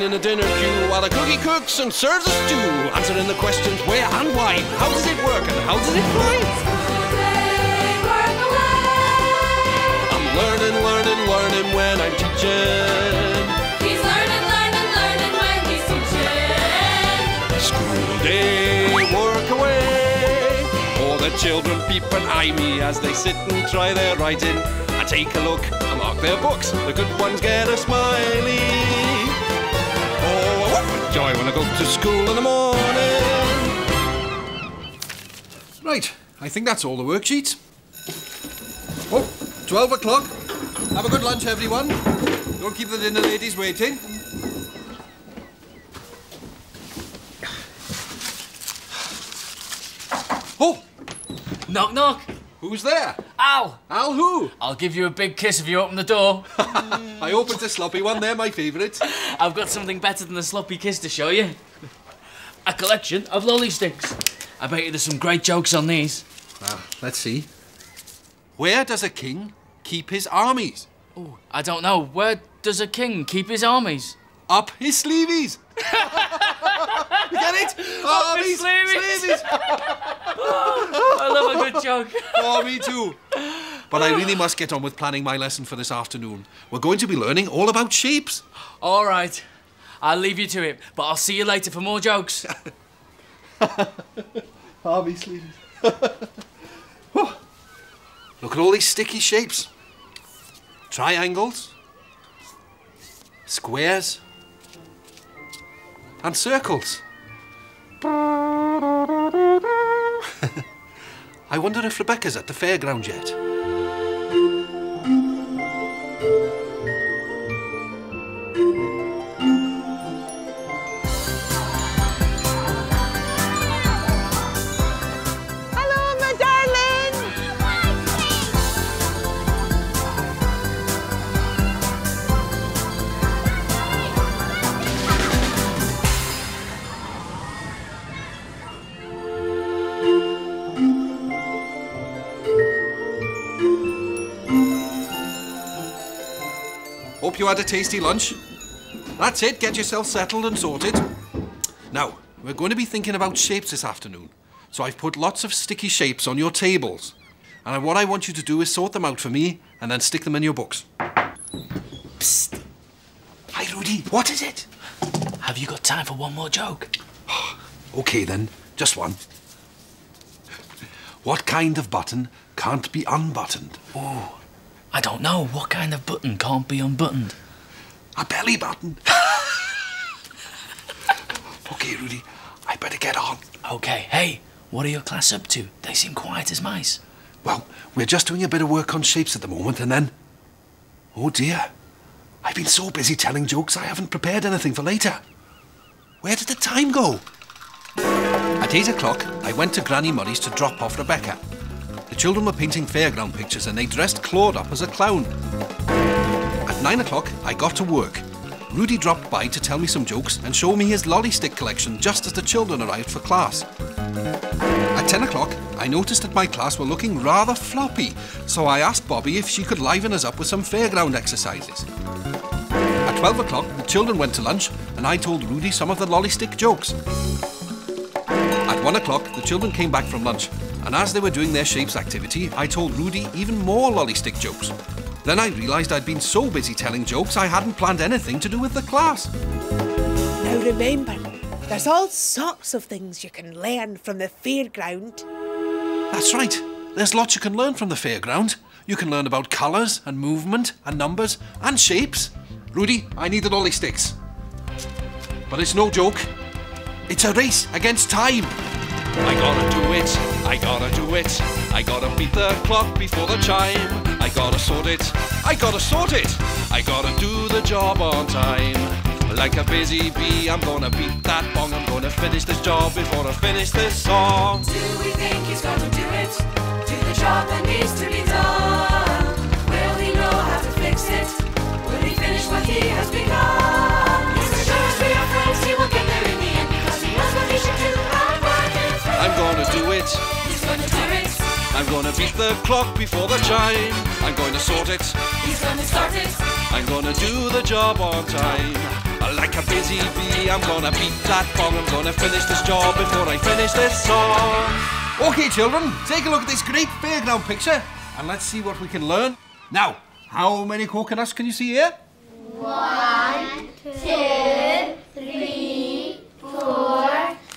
Line in the dinner queue while the cookie cooks and serves the stew. Answering the questions where and why. How does it work and how does it fly? School day, work away. I'm learning, learning, learning when I'm teaching. He's learning, learning, learning when he's teaching. School day, work away. All the children peep and eye me as they sit and try their writing. I take a look, I mark their books. The good ones get a smiley. Joy when I go to school in the morning. Right, I think that's all the worksheets. Oh, 12 o'clock. Have a good lunch, everyone. Don't keep the dinner ladies waiting. Oh, Knock, knock. Who's there? Al, Al who? I'll give you a big kiss if you open the door. I opened a sloppy one, they're my favourite. I've got something better than a sloppy kiss to show you. A collection of lolly sticks. I bet you there's some great jokes on these. Ah, let's see. Where does a king keep his armies? Oh, I don't know. Where does a king keep his armies? Up his sleeveys. You get it? Up his sleeveys. I love a good joke. Oh, me too. But I really must get on with planning my lesson for this afternoon. We're going to be learning all about shapes. All right. I'll leave you to it, but I'll see you later for more jokes. Ah, Army sleeveys. Look at all these sticky shapes. Triangles, squares, and circles. I wonder if Rebecca's at the fairground yet. Had a tasty lunch. That's it, get yourself settled and sorted. Now, we're going to be thinking about shapes this afternoon. So I've put lots of sticky shapes on your tables. And what I want you to do is sort them out for me and then stick them in your books. Psst. Hi, Rudy. What is it? Have you got time for one more joke? Okay, then. Just one. What kind of button can't be unbuttoned? Ooh, I don't know. What kind of button can't be unbuttoned? A belly button. okay, Rudy. I better get on. Okay, hey, what are your class up to? They seem quiet as mice. Well, we're just doing a bit of work on shapes at the moment, and then. Oh dear. I've been so busy telling jokes I haven't prepared anything for later. Where did the time go? At eight o'clock, I went to Granny Murray's to drop off Rebecca. The children were painting fairground pictures and they dressed Claude up as a clown. At nine o'clock, I got to work. Rudy dropped by to tell me some jokes and show me his lolly stick collection just as the children arrived for class. At 10 o'clock, I noticed that my class were looking rather floppy, so I asked Bobby if she could liven us up with some fairground exercises. At 12 o'clock, the children went to lunch, and I told Rudy some of the lolly stick jokes. At 1 o'clock, the children came back from lunch, and as they were doing their shapes activity, I told Rudy even more lolly stick jokes. Then I realised I'd been so busy telling jokes I hadn't planned anything to do with the class. Now remember, there's all sorts of things you can learn from the fairground. That's right. There's lots you can learn from the fairground. You can learn about colours and movement and numbers and shapes. Rudy, I need the lolly sticks. But it's no joke. It's a race against time. I gotta do it, I gotta do it. I gotta beat the clock before the chime. I gotta sort it, I gotta sort it. I gotta do the job on time. Like a busy bee, I'm gonna beat that bong. I'm gonna finish this job before I finish this song. Do we think he's gonna do it? Do the job that needs to be done? Will he know how to fix it? Will he finish what he has begun? It. He's gonna do it. I'm gonna beat the clock before the chime. I'm going to sort it. He's gonna start it. I'm gonna do the job on time. Like a busy bee, I'm gonna beat that bong. I'm gonna finish this job before I finish this song. Okay, children, take a look at this great fairground picture and let's see what we can learn. Now, how many coconuts can you see here? One, two, three, four, five.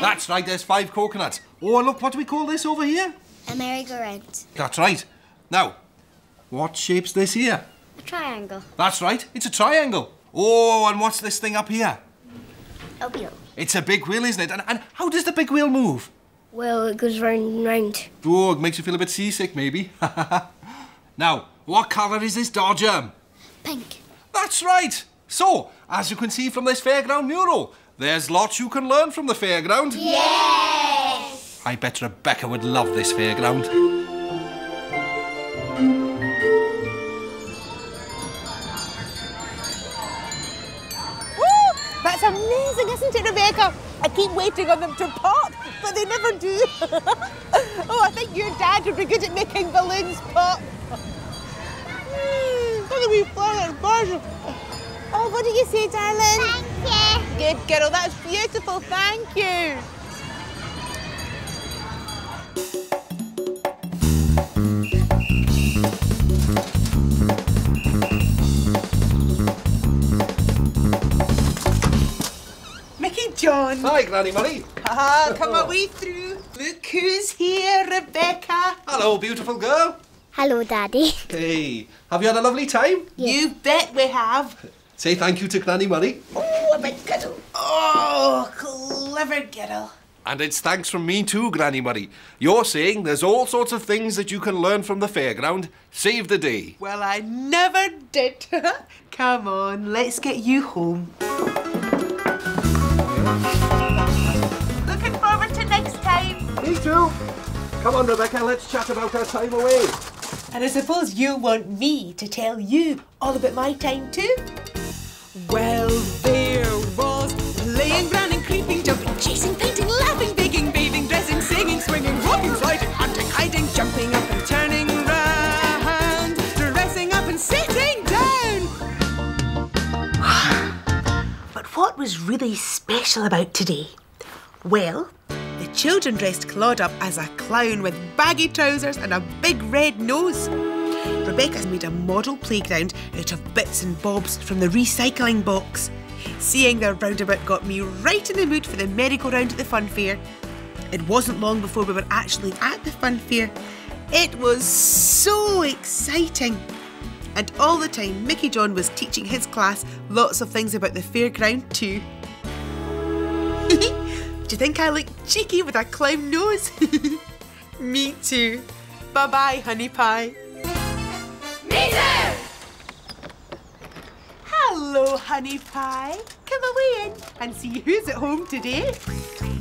That's right, there's five coconuts. Oh, look, what do we call this over here? A merry-go-round. That's right. Now, what shape's this here? A triangle. That's right, it's a triangle. Oh, and what's this thing up here? A wheel. It's a big wheel, isn't it? And, and how does the big wheel move? Well, it goes round and round. Oh, it makes you feel a bit seasick, maybe. now, what colour is this dodger? Pink. That's right. So, as you can see from this fairground mural, there's lots you can learn from the fairground. Yes! I bet Rebecca would love this fairground. Woo! That's amazing, isn't it, Rebecca? I keep waiting on them to pop, but they never do. oh, I think your dad would be good at making balloons pop. Mm, Look at me flying, gorgeous. Oh, what do you say, darling? Thank you. Good girl, that's beautiful, thank you. Mickey John. Hi, Granny Murray. Ah, come away through. Look who's here, Rebecca. Hello, beautiful girl. Hello, Daddy. Hey, have you had a lovely time? You bet we have. Say thank you to Granny Murray. Oh, a big giddle. Oh, clever giddle. And it's thanks from me too, Granny Murray. You're saying there's all sorts of things that you can learn from the fairground. Save the day. Well, I never did. Come on, let's get you home. Looking forward to next time. Me too. Come on, Rebecca, let's chat about our time away. And I suppose you want me to tell you all about my time too? Well, there was playing, running, creeping, jumping, chasing, painting, laughing, baking, bathing, dressing, singing, swinging, walking, sliding, hunting, hiding, jumping up and turning round, dressing up and sitting down. but what was really special about today? Well, the children dressed Claude up as a clown with baggy trousers and a big red nose. Rebecca's made a model playground out of bits and bobs from the recycling box. Seeing their roundabout got me right in the mood for the merry-go-round at the fun fair. It wasn't long before we were actually at the fun fair. It was so exciting. And all the time, Mickey John was teaching his class lots of things about the fairground too. Do you think I look cheeky with a clown nose? Me too. Bye bye, honey pie. Hello, honey pie. Come away in and see who's at home today.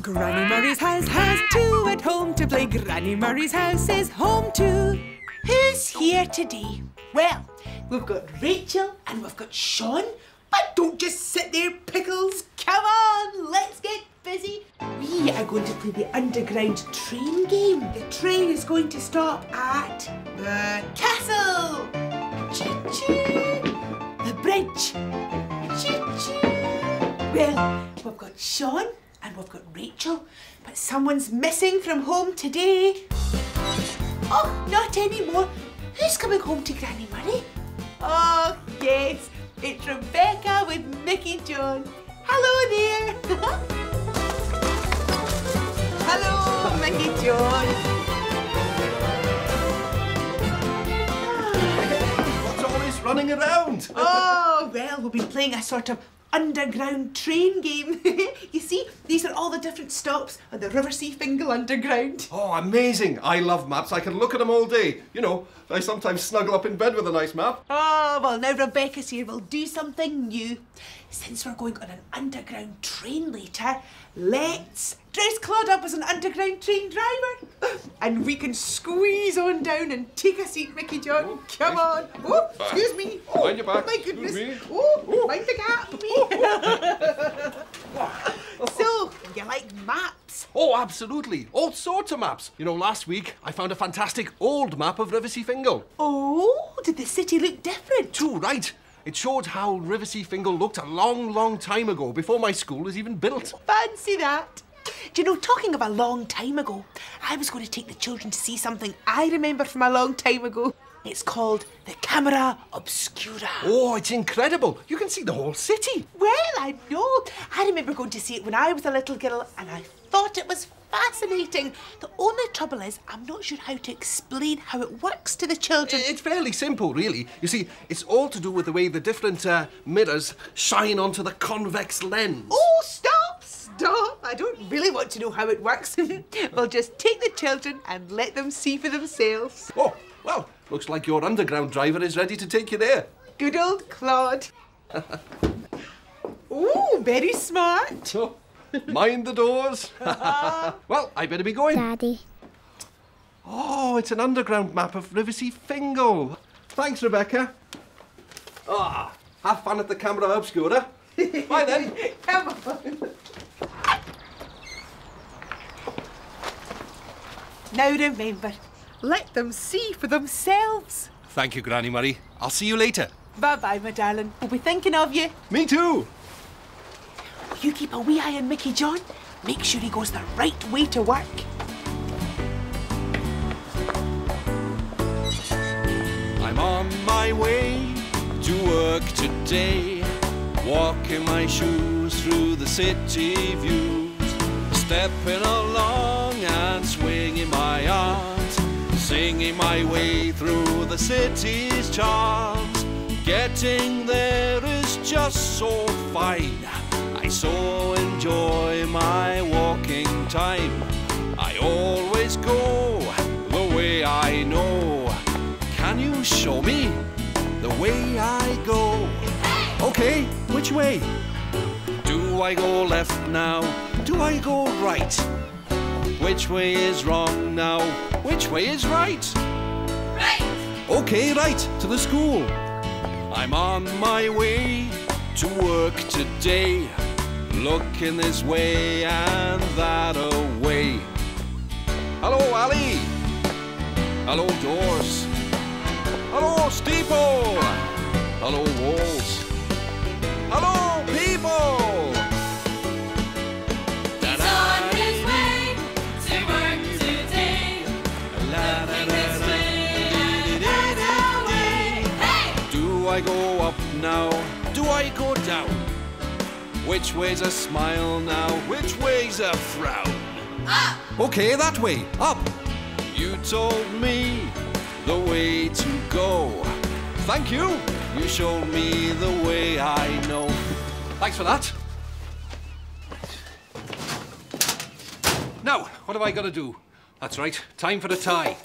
Granny Murray's house has two at home to play. Granny Murray's house is home too. Who's here today? Well, we've got Rachel and we've got Sean. But don't just sit there, Pickles. Come on, let's get busy. We are going to play the underground train game. The train is going to stop at the castle. Choo-choo. The bridge. Choo-choo. Well, we've got Sean and we've got Rachel, but someone's missing from home today. Oh, not anymore. Who's coming home to Granny Murray? Oh, yes, it's Rebecca with Mickey John. Hello there. What's all this running around? Oh, well, we'll be playing a sort of underground train game. you see, these are all the different stops on the Riversea Fingal Underground. Oh, amazing. I love maps. I can look at them all day. You know, I sometimes snuggle up in bed with a nice map. Oh, well, now Rebecca's here, we'll do something new. Since we're going on an underground train later, let's dress Claude up as an underground train driver. And we can squeeze on down and take a seat, Mickey John. Oh, Come on. Oh, oh excuse me. Oh, Mind your back. my goodness. me. Oh, mind the gap. Oh, so, you like maps? Oh, absolutely. All sorts of maps. You know, last week I found a fantastic old map of Riversea Fingal. Oh, did the city look different? Too right. It showed how Riversea Fingal looked a long, long time ago, before my school was even built. Fancy that. Do you know, talking of a long time ago, I was going to take the children to see something I remember from a long time ago. It's called the Camera Obscura. Oh, it's incredible. You can see the whole city. Well, I know. I remember going to see it when I was a little girl and I thought it was fascinating. The only trouble is, I'm not sure how to explain how it works to the children. It's fairly simple, really. You see, it's all to do with the way the different uh, mirrors shine onto the convex lens. Oh, stop! Stop! I don't really want to know how it works. we'll just take the children and let them see for themselves. Oh, well, looks like your underground driver is ready to take you there. Good old Claude. Ooh, very smart. Oh, mind the doors. well, I better be going. Daddy. Oh, it's an underground map of Riversea Fingal. Thanks, Rebecca. Ah, have fun at the Camera Obscura. Bye then. Come on. Now remember, let them see for themselves. Thank you, Granny Murray. I'll see you later. Bye bye, my darling. We'll be thinking of you. Me too. You keep a wee eye on Mickey John. Make sure he goes the right way to work. I'm on my way to work today, walking my shoes through the city views, stepping along and swinging my arms, singing my way through the city's charms. Getting there is just so fine. So enjoy my walking time. I always go the way I know. Can you show me the way I go? Okay, which way? Do I go left now? Do I go right? Which way is wrong now? Which way is right? Right! Okay, right, to the school. I'm on my way to work today. Looking this way and that away. Hello, Ali. Hello, doors. Hello, steeple. Hello, walls. Hello, people. He's on his way to work today. Looking this way and that way. Hey! Do I go up now? Do I go down? Which way's a smile now? Which way's a frown? Up! Okay, that way, up. You told me the way to go. Thank you. You showed me the way I know. Thanks for that. Now, what have I got to do? That's right, time for the tie.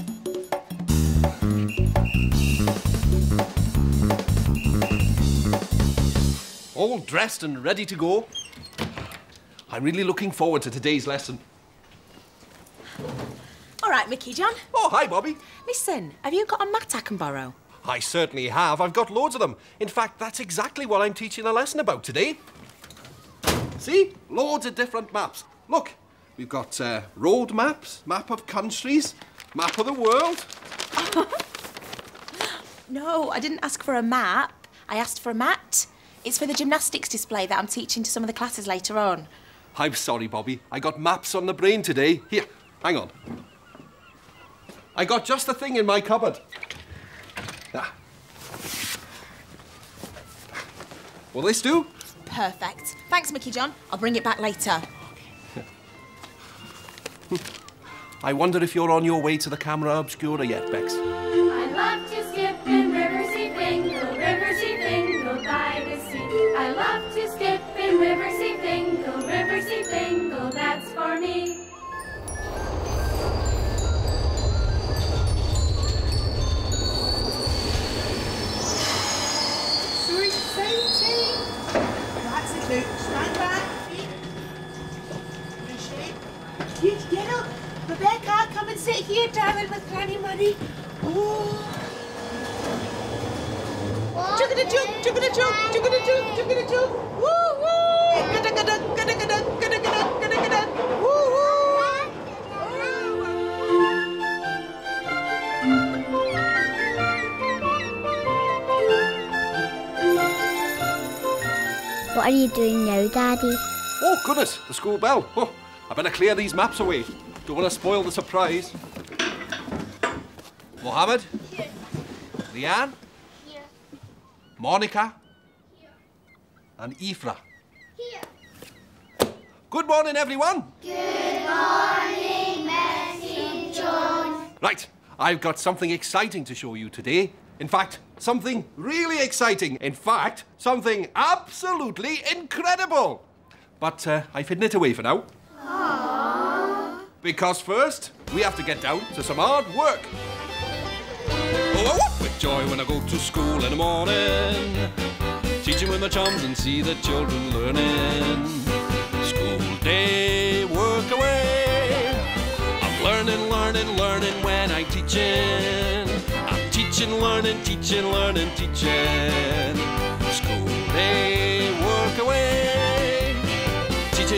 All dressed and ready to go. I'm really looking forward to today's lesson. All right, Mickey John. Oh, hi, Bobby. Listen, have you got a mat I can borrow? I certainly have. I've got loads of them. In fact, that's exactly what I'm teaching a lesson about today. See? Loads of different maps. Look, we've got uh, road maps, map of countries, map of the world. No, I didn't ask for a map. I asked for a mat. It's for the gymnastics display that I'm teaching to some of the classes later on. I'm sorry, Bobby. I got maps on the brain today. Here, hang on. I got just the thing in my cupboard. Ah. Will this do? Perfect. Thanks, Mickey John. I'll bring it back later. I wonder if you're on your way to the camera obscura yet, Bex. Sit here, darling, with Granny Murray. Oh. Jugga jug, jugga jug, jugga jug, jugga jug. Woo woo! Gada gada gada gada gada gada gada gada. Woo woo! What are you doing now, Daddy? Oh, goodness, the school bell. Oh, I better clear these maps away. Don't want to spoil the surprise. Mohammed? Here. Leanne? Here. Monica? And Ifra. Here. Good morning, everyone. Good morning, Messi John. Right, I've got something exciting to show you today. In fact, something really exciting. In fact, something absolutely incredible. But uh, I've hidden it away for now. Because first, we have to get down to some hard work. Oh, I with joy when I go to school in the morning. Teaching with my chums and see the children learning. School day, work away. I'm learning, learning, learning when I'm teaching. I'm teaching, learning, teaching, learning, teaching.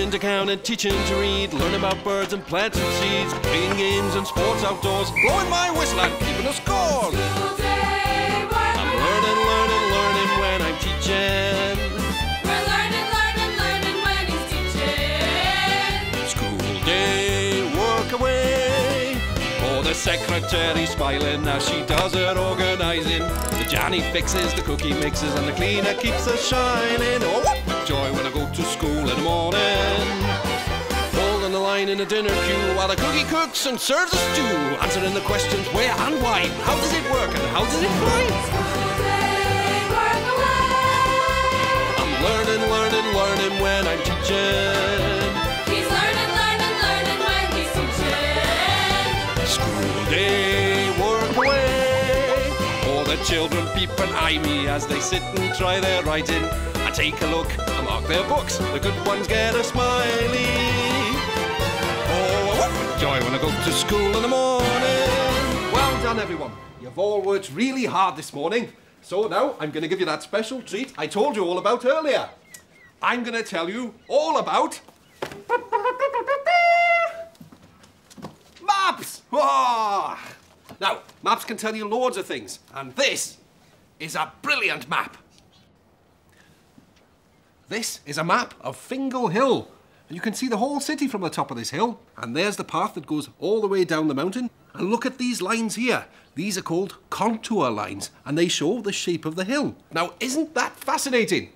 Teaching to count and teaching to read. Learn about birds and plants and seeds. Playing games and sports outdoors. Blowing my whistle and keeping a score. School day, work I'm learning, learning, learning when I'm teaching. We're learning, learning, learning when he's teaching. School day, work away. Oh, the secretary's smiling as she does her organising. The Johnny fixes, the cookie mixes, and the cleaner keeps us shining. Oh, with joy when I go to school in the morning. Holding the line in the dinner queue while the cookie cooks and serves the stew. Answering the questions where and why. How does it work and how does it fly? School day, work away. learning when I'm teaching. He's learning, learning, learning when he's teaching. School day, children peep and eye me as they sit and try their writing. I take a look, I mark their books. The good ones get a smiley. Oh, with joy when I go to school in the morning. Well done, everyone. You've all worked really hard this morning. So now I'm going to give you that special treat I told you all about earlier. I'm going to tell you all about maps. Ah! Now, maps can tell you loads of things, and this is a brilliant map. This is a map of Fingal Hill. And you can see the whole city from the top of this hill. And there's the path that goes all the way down the mountain. And look at these lines here. These are called contour lines, and they show the shape of the hill. Now, isn't that fascinating?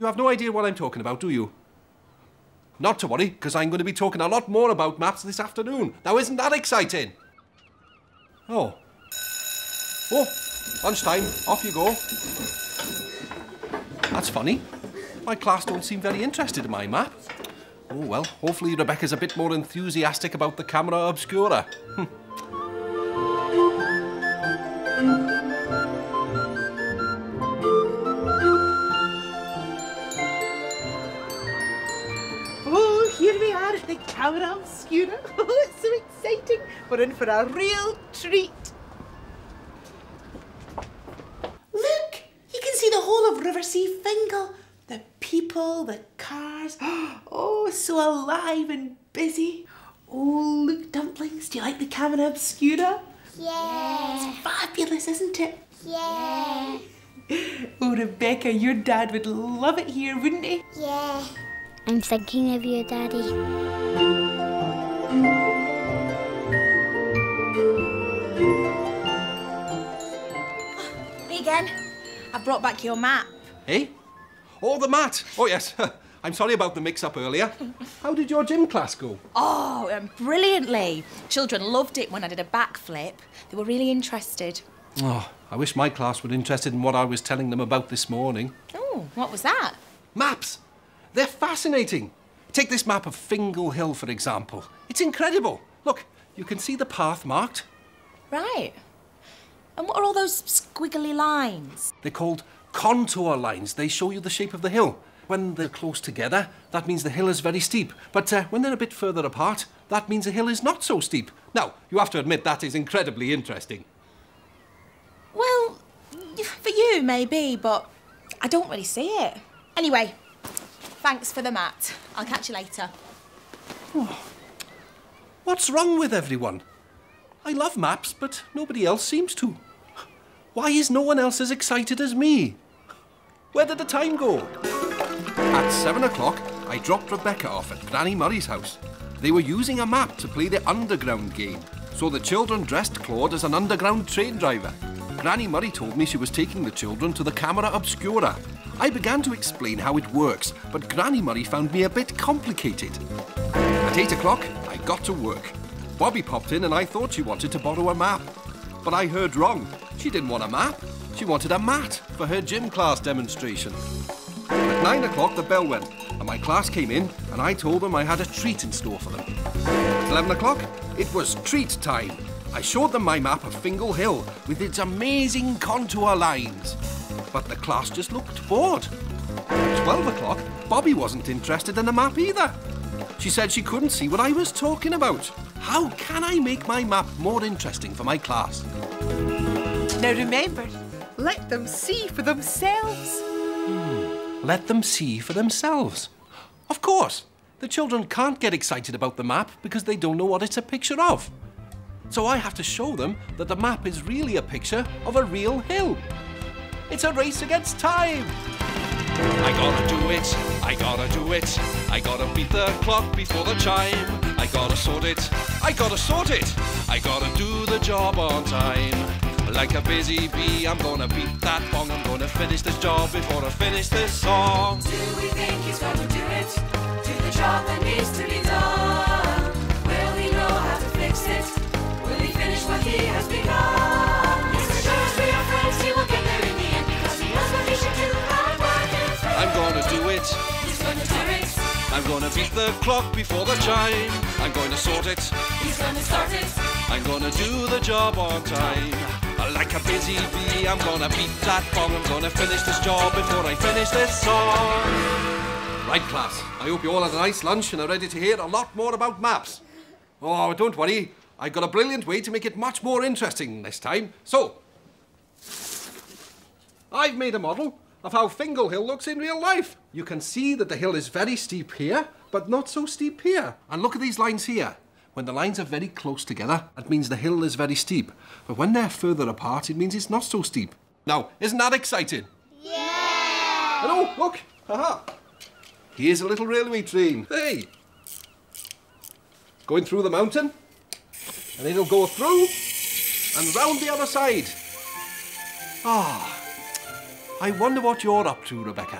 You have no idea what I'm talking about, do you? Not to worry, because I'm going to be talking a lot more about maps this afternoon. Now, isn't that exciting? Oh. Oh, lunchtime. Off you go. That's funny. My class don't seem very interested in my map. Oh well, hopefully Rebecca's a bit more enthusiastic about the camera obscura. Hm. Camera Obscura. Oh, it's so exciting. We're in for a real treat. Look, you can see the whole of Riversea Fingal. The people, the cars. Oh, so alive and busy. Oh, look, dumplings. Do you like the Camera Obscura? Yeah. It's fabulous, isn't it? Yeah. Oh, Rebecca, your dad would love it here, wouldn't he? Yeah. I'm thinking of you, Daddy. Me again. I've brought back your map. Hey? Oh, the mat. Oh, yes. I'm sorry about the mix-up earlier. How did your gym class go? Oh, um, brilliantly. Children loved it when I did a backflip. They were really interested. Oh, I wish my class were interested in what I was telling them about this morning. Oh, what was that? Maps. They're fascinating. Take this map of Fingal Hill, for example. It's incredible. Look, you can see the path marked. Right. And what are all those squiggly lines? They're called contour lines. They show you the shape of the hill. When they're close together, that means the hill is very steep. But uh, when they're a bit further apart, that means the hill is not so steep. Now, you have to admit that is incredibly interesting. Well, for you, maybe, but I don't really see it. Anyway, thanks for the mat. I'll catch you later. Oh, what's wrong with everyone? I love maps, but nobody else seems to. Why is no one else as excited as me? Where did the time go? At seven o'clock, I dropped Rebecca off at Granny Murray's house. They were using a map to play the underground game, so the children dressed Claude as an underground train driver. Granny Murray told me she was taking the children to the Camera Obscura. I began to explain how it works, but Granny Murray found me a bit complicated. At eight o'clock, I got to work. Bobby popped in and I thought she wanted to borrow a map. But I heard wrong. She didn't want a map. She wanted a mat for her gym class demonstration. At nine o'clock, the bell went, and my class came in, and I told them I had a treat in store for them. At 11 o'clock, it was treat time. I showed them my map of Fingal Hill with its amazing contour lines. But the class just looked bored. At 12 o'clock, Bobby wasn't interested in the map either. She said she couldn't see what I was talking about. How can I make my map more interesting for my class? Now remember, let them see for themselves. Hmm, let them see for themselves. Of course, the children can't get excited about the map because they don't know what it's a picture of. So I have to show them that the map is really a picture of a real hill. It's a race against time. I gotta do it, I gotta do it. I gotta beat the clock before the chime. I gotta sort it, I gotta sort it. I gotta do the job on time. Like a busy bee, I'm gonna beat that bong. I'm gonna finish this job before I finish this song. Do we think he's to do it? Do the job that needs to be done? Will he know how to fix it? He should do. And I'm gonna it, beat the clock before the chime. I'm to sort it. He's gonna start it. I'm gonna do the job on time. Like a busy bee, I'm gonna beat that bong. I'm gonna finish this job before I finish this song. Right, class. I hope you all had a nice lunch and are ready to hear a lot more about maps. Oh, don't worry. I've got a brilliant way to make it much more interesting this time. So, I've made a model of how Fingal Hill looks in real life. You can see that the hill is very steep here, but not so steep here. And look at these lines here. When the lines are very close together, that means the hill is very steep. But when they're further apart, it means it's not so steep. Now, isn't that exciting? Yeah! And oh, look! Haha! Here's a little railway train. Hey! Going through the mountain, and it'll go through and round the other side. Ah, I wonder what you're up to, Rebecca.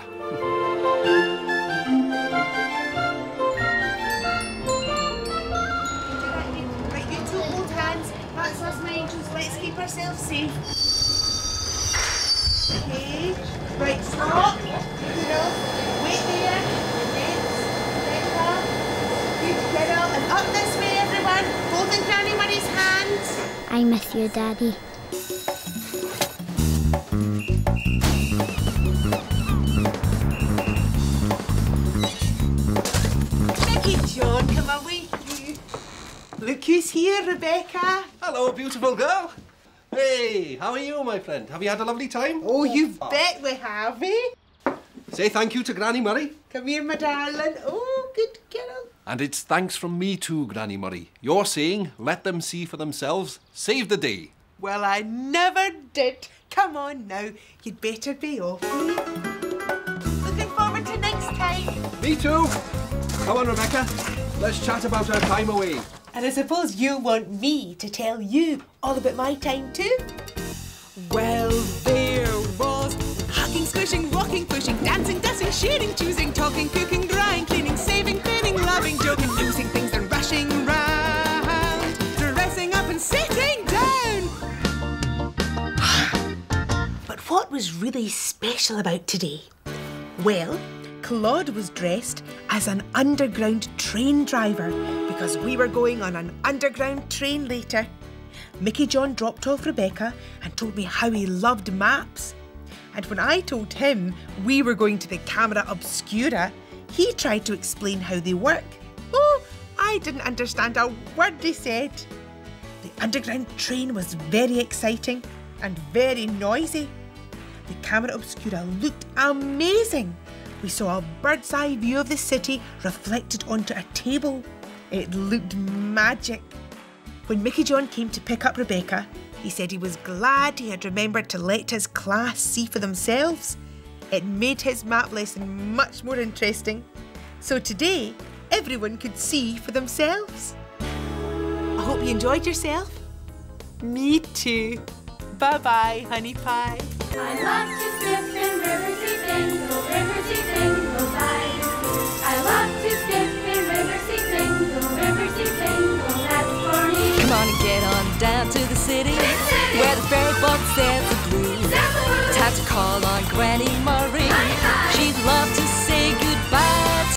Right, you two hold hands. That's us, my angels. Let's keep ourselves safe. Okay. Right, stop. Good girl. Wait there. Relax. Rebecca. Good girl. And up this way. Holding Granny Murray's hands. I miss you, Daddy. Mickey John, come away. Look who's here, Rebecca. Hello, beautiful girl. Hey, how are you, my friend? Have you had a lovely time? Oh, you bet we have, eh? Say thank you to Granny Murray. Come here, my darling. Oh, good girl. And it's thanks from me too, Granny Murray. You're saying, let them see for themselves, save the day. Well, I never did. Come on now. You'd better be off. Looking forward to next time. Me too. Come on, Rebecca. Let's chat about our time away. And I suppose you want me to tell you all about my time too? Well, there was squishing, rocking, pushing, dancing, dusting, shooting, choosing, talking, cooking, drying, cleaning, saving, cleaning, loving, joking, losing things and rushing round, dressing up and sitting down. but what was really special about today? Well, Claude was dressed as an underground train driver because we were going on an underground train later. Mickey John dropped off Rebecca and told me how he loved maps. And when I told him we were going to the Camera Obscura, he tried to explain how they work. Oh, I didn't understand a word they said. The underground train was very exciting and very noisy. The Camera Obscura looked amazing. We saw a bird's eye view of the city reflected onto a table. It looked magic. When Mickey John came to pick up Rebecca, he said he was glad he had remembered to let his class see for themselves. It made his map lesson much more interesting. So today, everyone could see for themselves. I hope you enjoyed yourself. Me too. Bye-bye, honey pie. I love to. I love to that's for me. Come on and get on down to the city, city. where the fairy boat dance the blue. Time to call on Granny Murray. She'd love to.